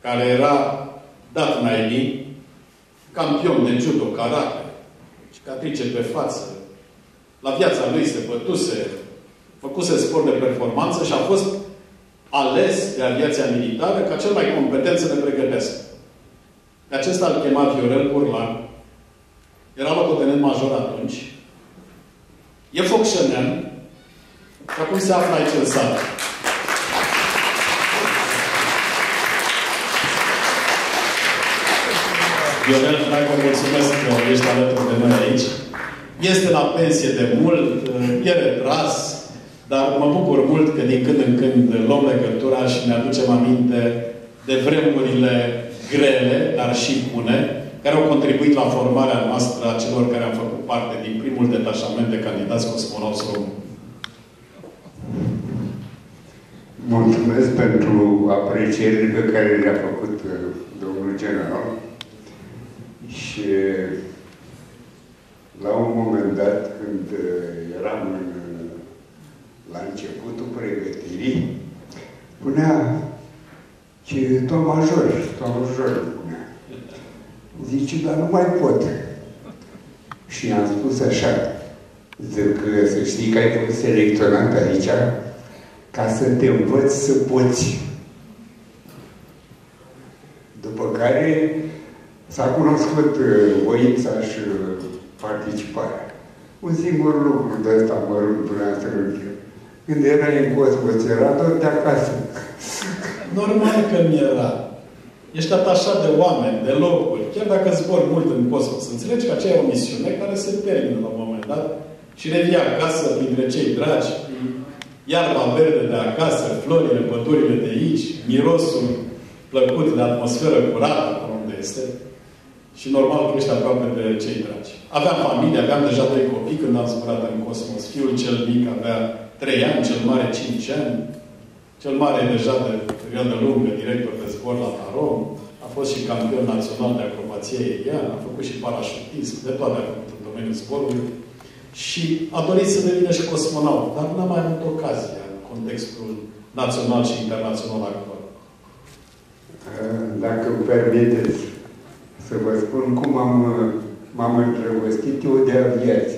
care era dat naivii, campion de judo, karate, cicatrice pe față, la viața lui se bătuse, făcuse sport de performanță și a fost ales de aviația militară ca cel mai competent să ne pregătească. Pe acesta îl chema Viorel Burlan. Era locotenent major atunci. E focșănean și acum se află aici în sală. Viorel, vreau vă mulțumesc că ești alături de noi aici. Este la pensie de mult, e retras, dar mă bucur mult că din când în când luăm legătura și ne aducem aminte de vremurile grele, dar și bune, care au contribuit la formarea noastră a celor care au făcut parte din primul detașament de candidați cosmonauți români. Mulțumesc pentru aprecierile pe care le-a făcut uh, domnul general și uh, la un moment dat, când uh, eram în la începutul pregătirii, punea ce tot major, tot major punea. Zice, dar nu mai pot. Și am spus așa, zic că să știi că ai fost selecționat aici ca să te învăț să poți. După care s-a cunoscut uh, voința și uh, participarea. Un singur lucru de ăsta mărunt vreau să Când erai în cosmos, era tot de acasă. Normal că mi era. Ești atașat de oameni, de locuri. Chiar dacă zbor mult în cosmos, înțelegi că aceea e o misiune care se termină la un moment dat și revii acasă printre cei dragi, iarba verde de acasă, florile, pădurile de aici, mirosul plăcut de atmosferă curată unde este. Și normal că ești aproape de cei dragi. Aveam familie, aveam deja doi copii când am zburat în cosmos. Fiul cel mic avea 3 ani, cel mare 5 ani. Cel mare e deja de perioadă lungă, director de zbor la Tarom. A fost și campion național de acrobație aeriană, a făcut și parașutism, de toate a făcut în domeniul zborului. Și a dorit să devină și cosmonaut, dar n-a mai avut ocazia în contextul național și internațional actual. Dacă îmi permiteți, să vă spun cum am, m-am îndrăgostit eu de aviație.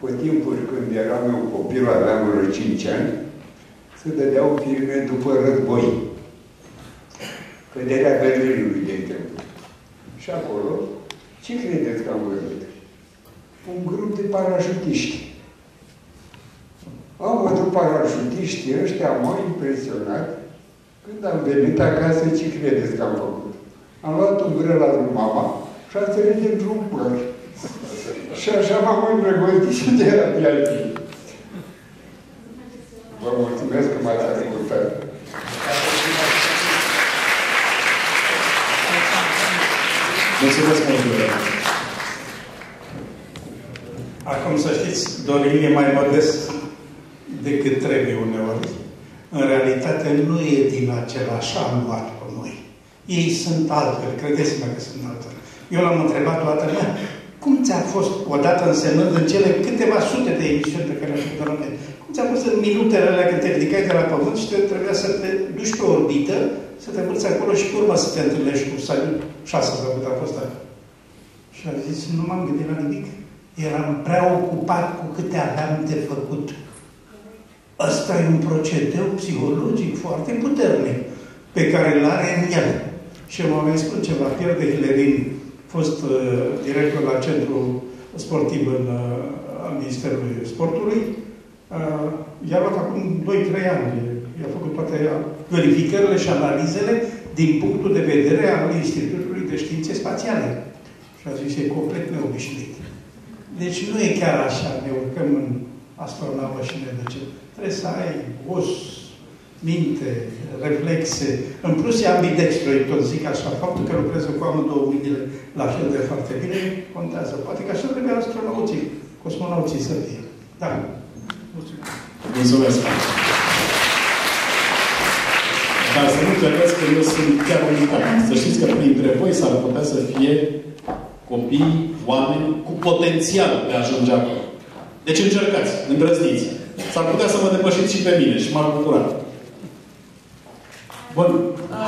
Pe timpuri când eram eu copil, aveam vreo 5 ani, se dădeau filme după război. Căderea Berlinului, de exemplu. Și acolo, ce credeți că am văzut? Un grup de parașutiști. Am văzut parașutiștii ăștia, m-au impresionat. Când am venit acasă, ce credeți că am făcut? Am luat un grăl la mama și a sărit dintr-un păr. Și așa m-am îndrăgostit și de aviație. Vă mulțumesc că m-ați ascultat. Mulțumesc mult, Acum să știți, Dorin e mai modest decât trebuie uneori. În realitate nu e din același anual cu noi. Ei sunt altfel, credeți-mă că sunt altfel. Eu l-am întrebat toată lumea, cum ți-a fost, odată însemnând în cele câteva sute de emisiuni pe care le-am făcut în cum ți-a fost în minutele alea când te ridicai de la pământ și te trebuia să te duci pe orbită, să te vârți acolo și pe urmă să te întâlnești cu Salut 6 sau cât a fost aia. Și a zis, nu m-am gândit la nimic. Eram prea ocupat cu câte aveam de făcut. Ăsta e un procedeu psihologic foarte puternic pe care îl are în el. Și mă mai spun ceva. Pierre de Hilerin, fost uh, director la Centrul Sportiv în, uh, al Ministerului Sportului, uh, i-a luat acum 2-3 ani. I-a făcut toate verificările și analizele din punctul de vedere al Institutului de Științe Spațiale. Și a zis, e complet neobișnuit. Deci nu e chiar așa, ne urcăm în astronavă și ne ducem. Trebuie să ai os, minte, reflexe. În plus e ambidextru, îi tot zic așa. Faptul că lucrează cu amândouă mâinile la fel de foarte bine, contează. Poate că așa trebuie astronauții, cosmonauții să fie. Da. Mulțumesc. Mulțumesc. Dar să nu credeți că eu sunt chiar unicat. Să știți că printre voi s-ar putea să fie copii, oameni cu potențial de a ajunge acolo. Deci încercați, îndrăzniți. S-ar putea să mă depășiți și pe mine și m-ar bucura. Bun,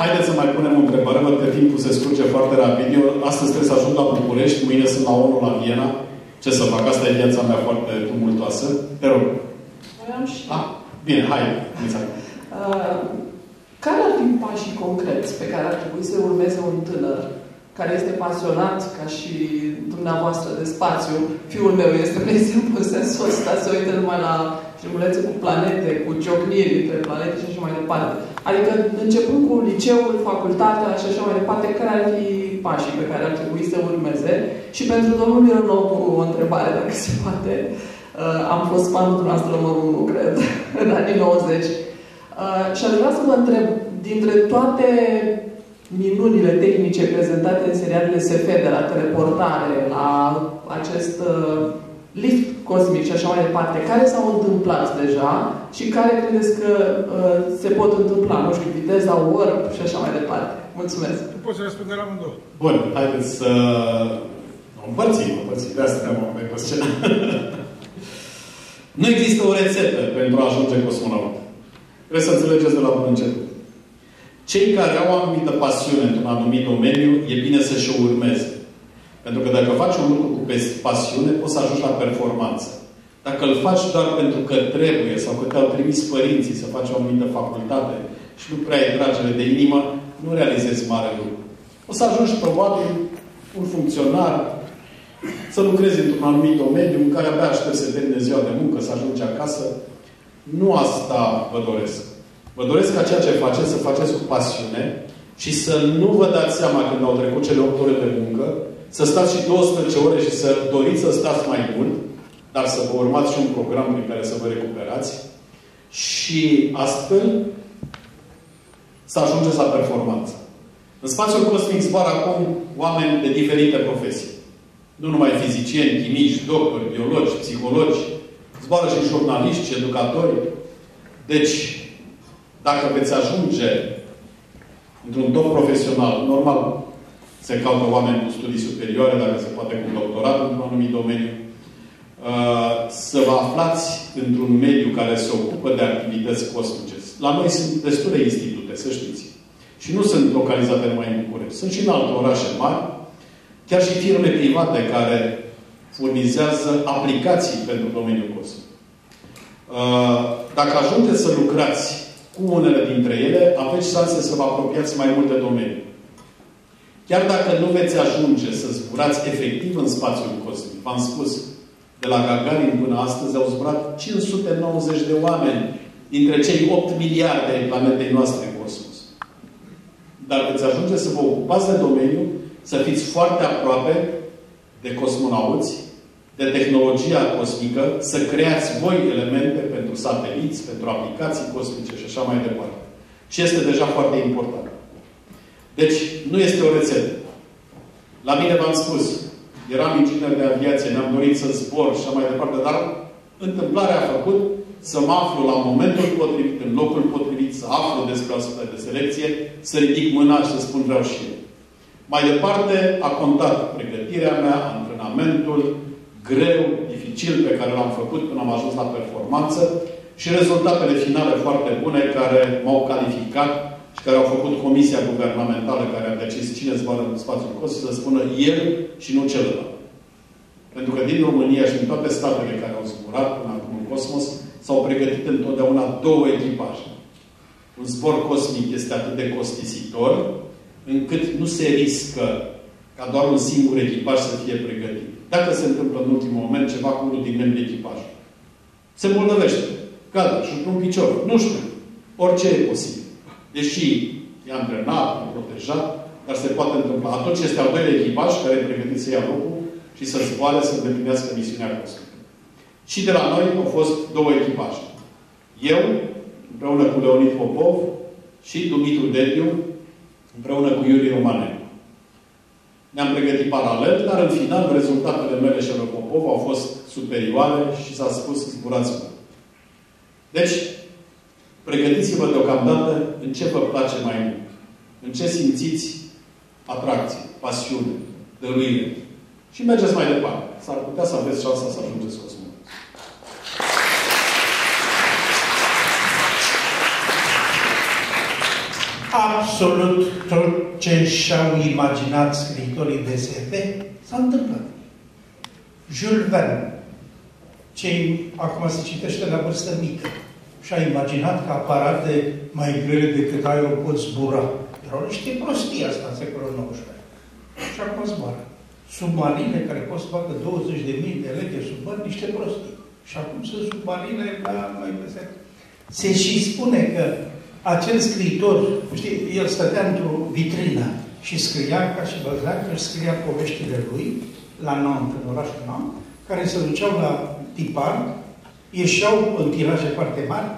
haideți să mai punem o întrebare, văd că timpul se scurge foarte rapid. Eu astăzi trebuie să ajung la București, mâine sunt la ONU la Viena. Ce să fac? Asta e viața mea foarte tumultoasă. Te rog. și... Ah, bine, hai, uh, care ar fi pașii concreți pe care ar trebui să urmeze un tânăr care este pasionat, ca și dumneavoastră, de spațiu. Fiul meu este, de exemplu, în sensul ăsta, se uită numai la filmulețe cu planete, cu ciocniri între planete și așa mai departe. Adică, începând cu liceul, facultatea și așa mai departe, care ar fi pașii pe care ar trebui să urmeze. Și pentru domnul Mironovu, o întrebare, dacă se poate. Uh, am fost fanul dumneavoastră numărul 1, cred, în anii 90. Uh, și aș vrea să vă întreb, dintre toate minunile tehnice prezentate în serialele SF, de la teleportare, la acest uh, lift cosmic și așa mai departe, care s-au întâmplat deja și care credeți că uh, se pot întâmpla, nu știu, viteza warp și așa mai departe. Mulțumesc. Poți să răspunde la amândouă. Bun, haideți să împărțim, împărțim. De asta ne-am mai pe scenă. nu există o rețetă pentru a ajunge cosmonaut. Trebuie să înțelegeți de la bun început. Cei care au o anumită pasiune într-un anumit domeniu, e bine să și o urmeze. Pentru că dacă faci un lucru cu pasiune, poți să ajungi la performanță. Dacă îl faci doar pentru că trebuie sau că te-au trimis părinții să faci o anumită facultate și nu prea e dragere de inimă, nu realizezi mare lucru. O să ajungi probabil un funcționar, să lucrezi într-un anumit domeniu în care abia aștept să termine ziua de muncă, să ajungi acasă. Nu asta vă doresc. Vă doresc ca ceea ce faceți să faceți cu pasiune și să nu vă dați seama când au trecut cele 8 ore de muncă, să stați și 12 ore și să doriți să stați mai mult, dar să vă urmați și un program prin care să vă recuperați și astfel să ajungeți la performanță. În spațiul cosmic zboară acum oameni de diferite profesii. Nu numai fizicieni, chimici, doctori, biologi, psihologi, zboară și jurnaliști, și educatori. Deci, dacă veți ajunge într-un top profesional, normal, se caută oameni cu studii superioare, dacă se poate cu doctorat într-un anumit domeniu, uh, să vă aflați într-un mediu care se ocupă de activități cosmice. La noi sunt destule institute, să știți. Și nu sunt localizate numai în București. Sunt și în alte orașe mari, chiar și firme private care furnizează aplicații pentru domeniul cosmic. Uh, dacă ajungeți să lucrați cu unele dintre ele, aveți șanse să vă apropiați mai multe domenii. Chiar dacă nu veți ajunge să zburați efectiv în spațiul cosmic, v-am spus, de la Gagarin până astăzi au zburat 590 de oameni dintre cei 8 miliarde de planetei noastre în cosmos. Dar veți ajunge să vă ocupați de domeniu, să fiți foarte aproape de cosmonauți, de tehnologia cosmică, să creați voi elemente pentru sateliți, pentru aplicații cosmice și așa mai departe. Și este deja foarte important. Deci, nu este o rețetă. La mine v-am spus, eram inginer de aviație, ne-am dorit să zbor și așa mai departe, dar întâmplarea a făcut să mă aflu la momentul potrivit, în locul potrivit, să aflu despre astfel de selecție, să ridic mâna și să spun vreau și eu. Mai departe, a contat pregătirea mea, antrenamentul, greu, dificil pe care l-am făcut până am ajuns la performanță și rezultatele finale foarte bune care m-au calificat și care au făcut comisia guvernamentală care a decis cine zboară în spațiul cosmic să spună el și nu celălalt. Pentru că din România și din toate statele care au zburat până acum în cosmos, s-au pregătit întotdeauna două echipaje. Un zbor cosmic este atât de costisitor, încât nu se riscă ca doar un singur echipaj să fie pregătit. Dacă se întâmplă în ultimul moment ceva cu unul din membrii echipajului. Se îmbolnăvește. Cade și un picior. Nu știu. Orice e posibil. Deși e antrenat, e protejat, dar se poate întâmpla. Atunci este al doilea echipaj care e pregătit să ia locul și să zboare să îndeplinească misiunea cosmică. Și de la noi au fost două echipaje. Eu, împreună cu Leonid Popov și Dumitru Dediu, împreună cu Iuri Romanel. Ne-am pregătit paralel, dar în final rezultatele mele și ale Popov au fost superioare și s-a spus zburați -vă. Deci, pregătiți-vă deocamdată în ce vă place mai mult. În ce simțiți atracție, pasiune, dăruire. Și mergeți mai departe. S-ar putea să aveți șansa să ajungeți cosmonauți. Absolut tot ce și-au imaginat scriitorii de SF s-a întâmplat. Jules Verne, cei acum se citește la vârstă mică, și-a imaginat că aparate mai grele decât aerul pot zbura. Erau niște prostii asta în secolul XIX. Și acum zboară. Submarine care pot să facă 20.000 de lege sub măr, niște prostii. Și acum sunt submarine la mai peste. Se și spune că acel scriitor, știi, el stătea într-o vitrină și scria ca și văzea că scria poveștile lui la Nantes, în orașul Nantes, care se duceau la tipar, ieșeau în tiraje foarte mari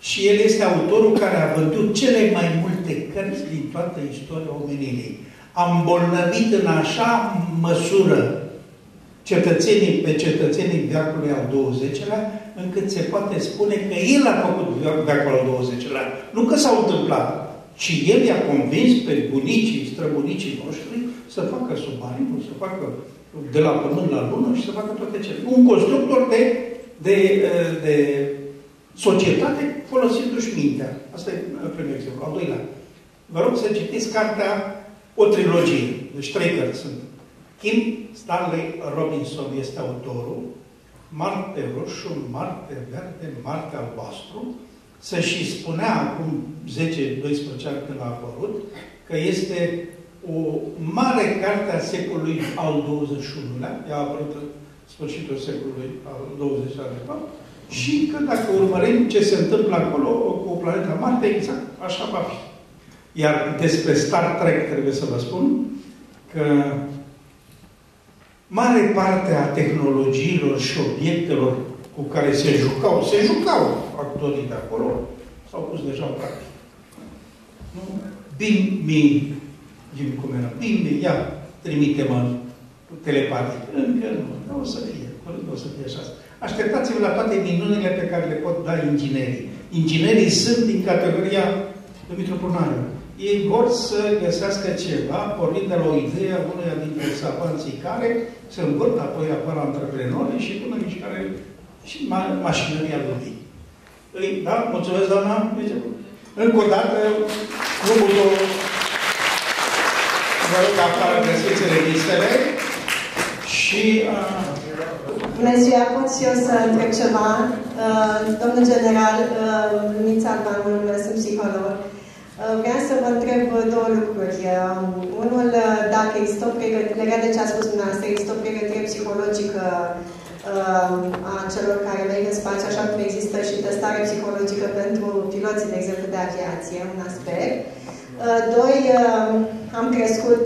și el este autorul care a vândut cele mai multe cărți din toată istoria omenirii. A îmbolnăvit în așa măsură cetățenii pe cetățenii veacului al 20-lea, încât se poate spune că el a făcut veacul al 20-lea. Nu că s-au întâmplat, ci el i-a convins pe bunicii, străbunicii noștri să facă submarinul, să facă de la pământ la lună și să facă toate cele. Un constructor de, de, de societate folosindu-și mintea. Asta e primul exemplu. Al doilea. Vă rog să citiți cartea, o trilogie. Deci trei cărți sunt. Kim Stanley Robinson este autorul, Marte Roșu, Marte Verde, Marte Albastru, să și spunea acum 10-12 ani când a apărut, că este o mare carte a secolului al XXI-lea, ea a apărut în sfârșitul secolului al XX-lea de fapt, și că dacă urmărim ce se întâmplă acolo cu planeta Marte, exact așa va fi. Iar despre Star Trek trebuie să vă spun că mare parte a tehnologiilor și obiectelor cu care se jucau, se jucau actorii de acolo, s-au pus deja în practică. Nu? Bing mi, Jim cum era, bing mi, ia, trimite-mă telepatic. Încă nu, nu o să fie, nu o să fie așa. Așteptați-vă la toate minunile pe care le pot da inginerii. Inginerii sunt din categoria Dumitru Prunariu. Ei vor să găsească ceva, pornind de la o idee a uneia dintre savanții care se învârt, apoi apar antreprenorii și până în mișcare și ma- mașinăria lui. Îi, da? Mulțumesc, doamna. Încă o dată, numărul vă rog afară găsiți revistele și uh, Bună ziua, pot și eu să întreb ceva. Uh, domnul general, uh, Lumița Alban, sunt psiholog. Uh, vreau să vă întreb două lucruri. Unul, dacă există o pregătire, legat de ce a spus dumneavoastră, există o pregătire psihologică a celor care merg în spațiu, așa cum există și testare psihologică pentru piloții, de exemplu, de aviație, un aspect. Doi, am crescut,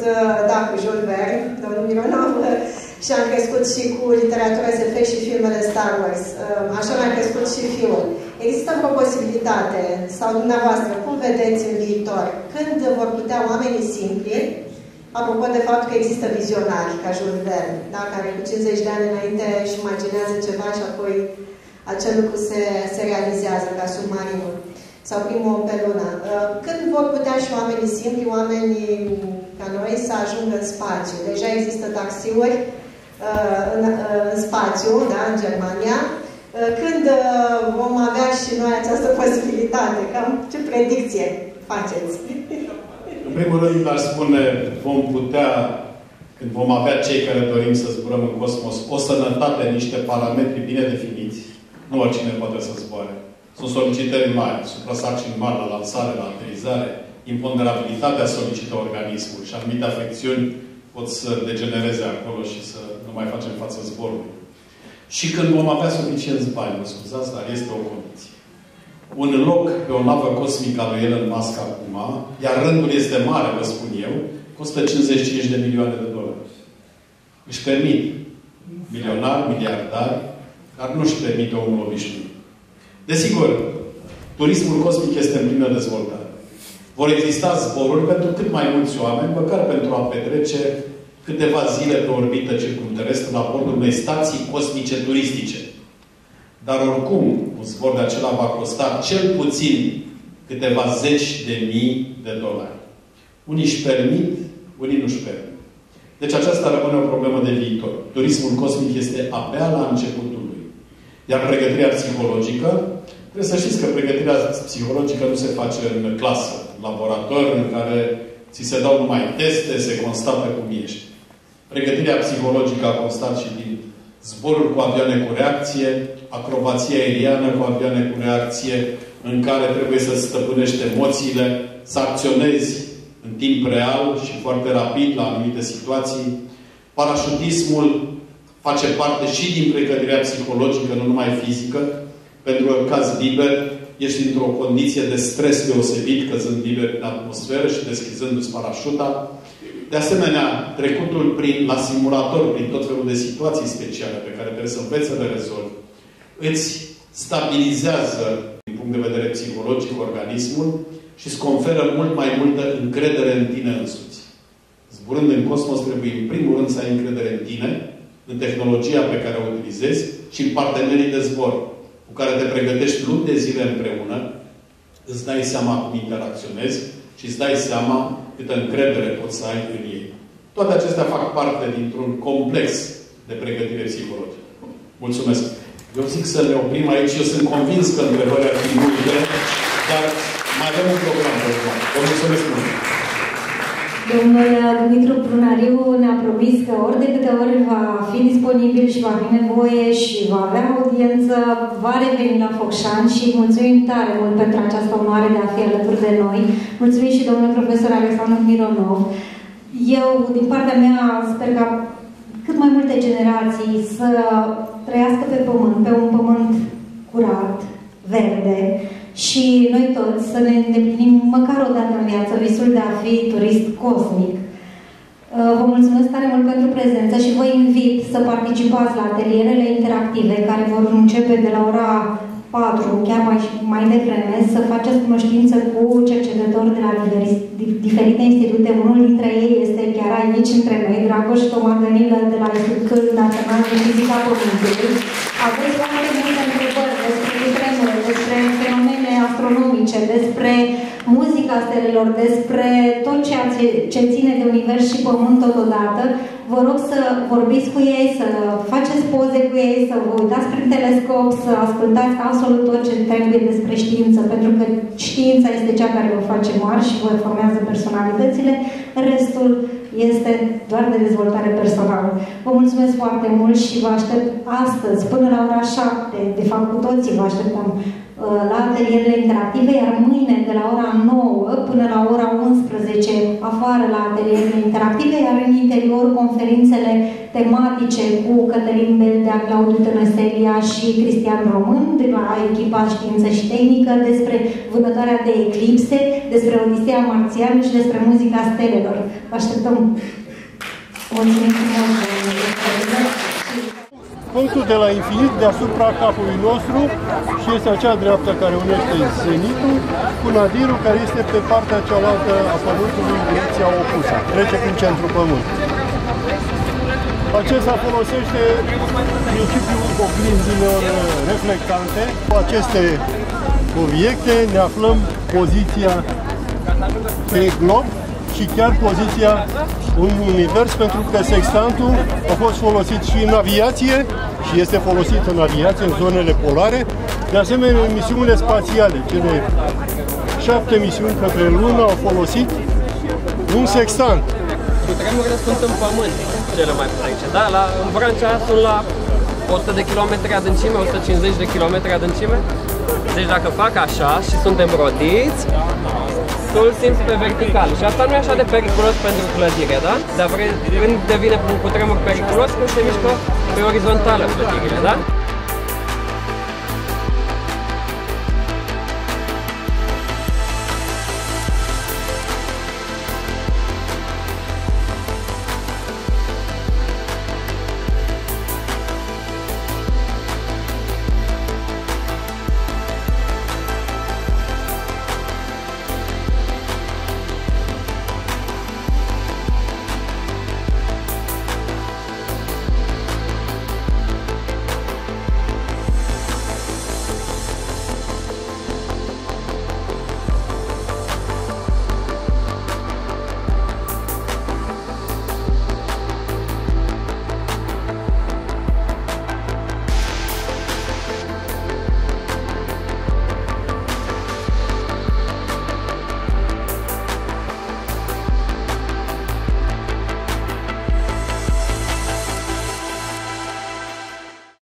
da, cu Jules Verne, domnul Mironov, și am crescut și cu literatura SF și filmele Star Wars. Ehm, așa mi-a crescut și fiul. Există o posibilitate, sau dumneavoastră, cum vedeți în viitor, când vor putea oamenii simpli, apropo de faptul că există vizionari, ca Jules Verne, da? care cu 50 de ani înainte își imaginează ceva și apoi acel lucru se, se realizează ca submarinul sau primul om pe lună. Ehm, când vor putea și oamenii simpli, oamenii ca noi, să ajungă în spațiu? Deja există taxiuri Uh, în, uh, în spațiu, da, în Germania, uh, când vom avea și noi această posibilitate? Cam ce predicție faceți? În primul rând, aș spune, vom putea, când vom avea cei care dorim să zburăm în cosmos, o sănătate, niște parametri bine definiți. Nu oricine poate să zboare. Sunt solicitări mari, suprasarcini mari la lansare, la aterizare, imponderabilitatea solicită organismul și anumite afecțiuni pot să degenereze acolo și să nu mai facem față zborului. Și când vom avea suficienți bani, mă scuzați, dar este o condiție. Un loc pe o navă cosmică a lui Elon Musk acum, iar rândul este mare, vă spun eu, costă 55 de milioane de dolari. Își permit milionari, miliardari, dar nu își permite omul obișnuit. Desigur, turismul cosmic este în plină dezvoltare. Vor exista zboruri pentru cât mai mulți oameni, măcar pentru a petrece câteva zile pe orbită circumterestră la bordul unei stații cosmice turistice. Dar oricum, un zbor de acela va costa cel puțin câteva zeci de mii de dolari. Unii își permit, unii nu-și permit. Deci aceasta rămâne o problemă de viitor. Turismul cosmic este abia la începutul lui. Iar pregătirea psihologică, trebuie să știți că pregătirea psihologică nu se face în clasă, în laborator, în care ți se dau numai teste, se constată cum ești. Pregătirea psihologică a constat și din zboruri cu avioane cu reacție, acrobație aeriană cu avioane cu reacție, în care trebuie să stăpânești emoțiile, să acționezi în timp real și foarte rapid la anumite situații. Parașutismul face parte și din pregătirea psihologică, nu numai fizică, pentru că caz liber, ești într-o condiție de stres deosebit, căzând liber în atmosferă și deschizându-ți parașuta. De asemenea, trecutul prin, la simulator, prin tot felul de situații speciale pe care trebuie să înveți să le rezolvi, îți stabilizează, din punct de vedere psihologic, organismul și îți conferă mult mai multă încredere în tine însuți. Zburând în cosmos, trebuie în primul rând să ai încredere în tine în tehnologia pe care o utilizezi și în partenerii de zbor cu care te pregătești luni de zile împreună, îți dai seama cum interacționezi și îți dai seama câtă încredere poți să ai în ei. Toate acestea fac parte dintr-un complex de pregătire psihologică. Mulțumesc! Eu zic să ne oprim aici. Eu sunt convins că întrebările ar fi multe, dar mai avem un program de urmat. Vă mulțumesc mult! Domnul Dumitru Prunariu ne-a promis că ori de câte ori va fi disponibil și va fi nevoie și va avea audiență, va reveni la Focșan și mulțumim tare mult pentru această onoare de a fi alături de noi. Mulțumim și domnul profesor Alexandru Mironov. Eu, din partea mea, sper ca cât mai multe generații să trăiască pe pământ, pe un pământ curat, verde, și noi toți să ne îndeplinim măcar o dată în viață visul de a fi turist cosmic. Uh, vă mulțumesc tare mult pentru prezență și vă invit să participați la atelierele interactive care vor începe de la ora 4, chiar mai, mai devreme, să faceți cunoștință cu cercetători de la divers, diferite institute. Unul dintre ei este chiar aici între noi, Dragoș Tomagănilă de la Institutul Național de Fizica Pământului. Aveți foarte multe întrebări despre tremure, despre fenomene astronomice, despre muzica stelelor, despre tot ceea ce, ce ține de univers și pământ totodată. Vă rog să vorbiți cu ei, să faceți poze cu ei, să vă uitați prin telescop, să ascultați absolut tot ce trebuie despre știință, pentru că știința este cea care vă face mari și vă formează personalitățile. Restul este doar de dezvoltare personală. Vă mulțumesc foarte mult și vă aștept astăzi, până la ora 7, de fapt cu toții vă așteptăm uh, la atelierele interactive, iar mâine de la ora 9 până la ora 11 afară la atelierele interactive, iar în interior conferințele tematice cu Cătălin Beldea, Claudiu Tănăselia și Cristian Român de la echipa Știință și Tehnică despre vânătoarea de eclipse, despre Odiseea Marțială și despre muzica stelelor. Vă așteptăm! Mulțumim frumos! Punctul de la infinit deasupra capului nostru și este acea dreaptă care unește zenitul cu nadirul care este pe partea cealaltă a Pământului în direcția opusă. Trece prin centrul Pământului. Acesta folosește principiul oglinzilor reflectante. Cu aceste obiecte ne aflăm poziția pe glob și chiar poziția în univers, pentru că sextantul a fost folosit și în aviație și este folosit în aviație, în zonele polare, de asemenea în misiunile spațiale. Cele șapte misiuni către lună au folosit un sextant. Cu tremurile sunt în pământ cele mai puternice, da? La, în Vrancea sunt la 100 de kilometri adâncime, 150 de kilometri adâncime. Deci dacă fac așa și suntem rodiți, tu îl simți pe vertical. Și asta nu e așa de periculos pentru clădire, da? Dar vrei, când devine un cutremur periculos, când se mișcă pe orizontală clădirile, da?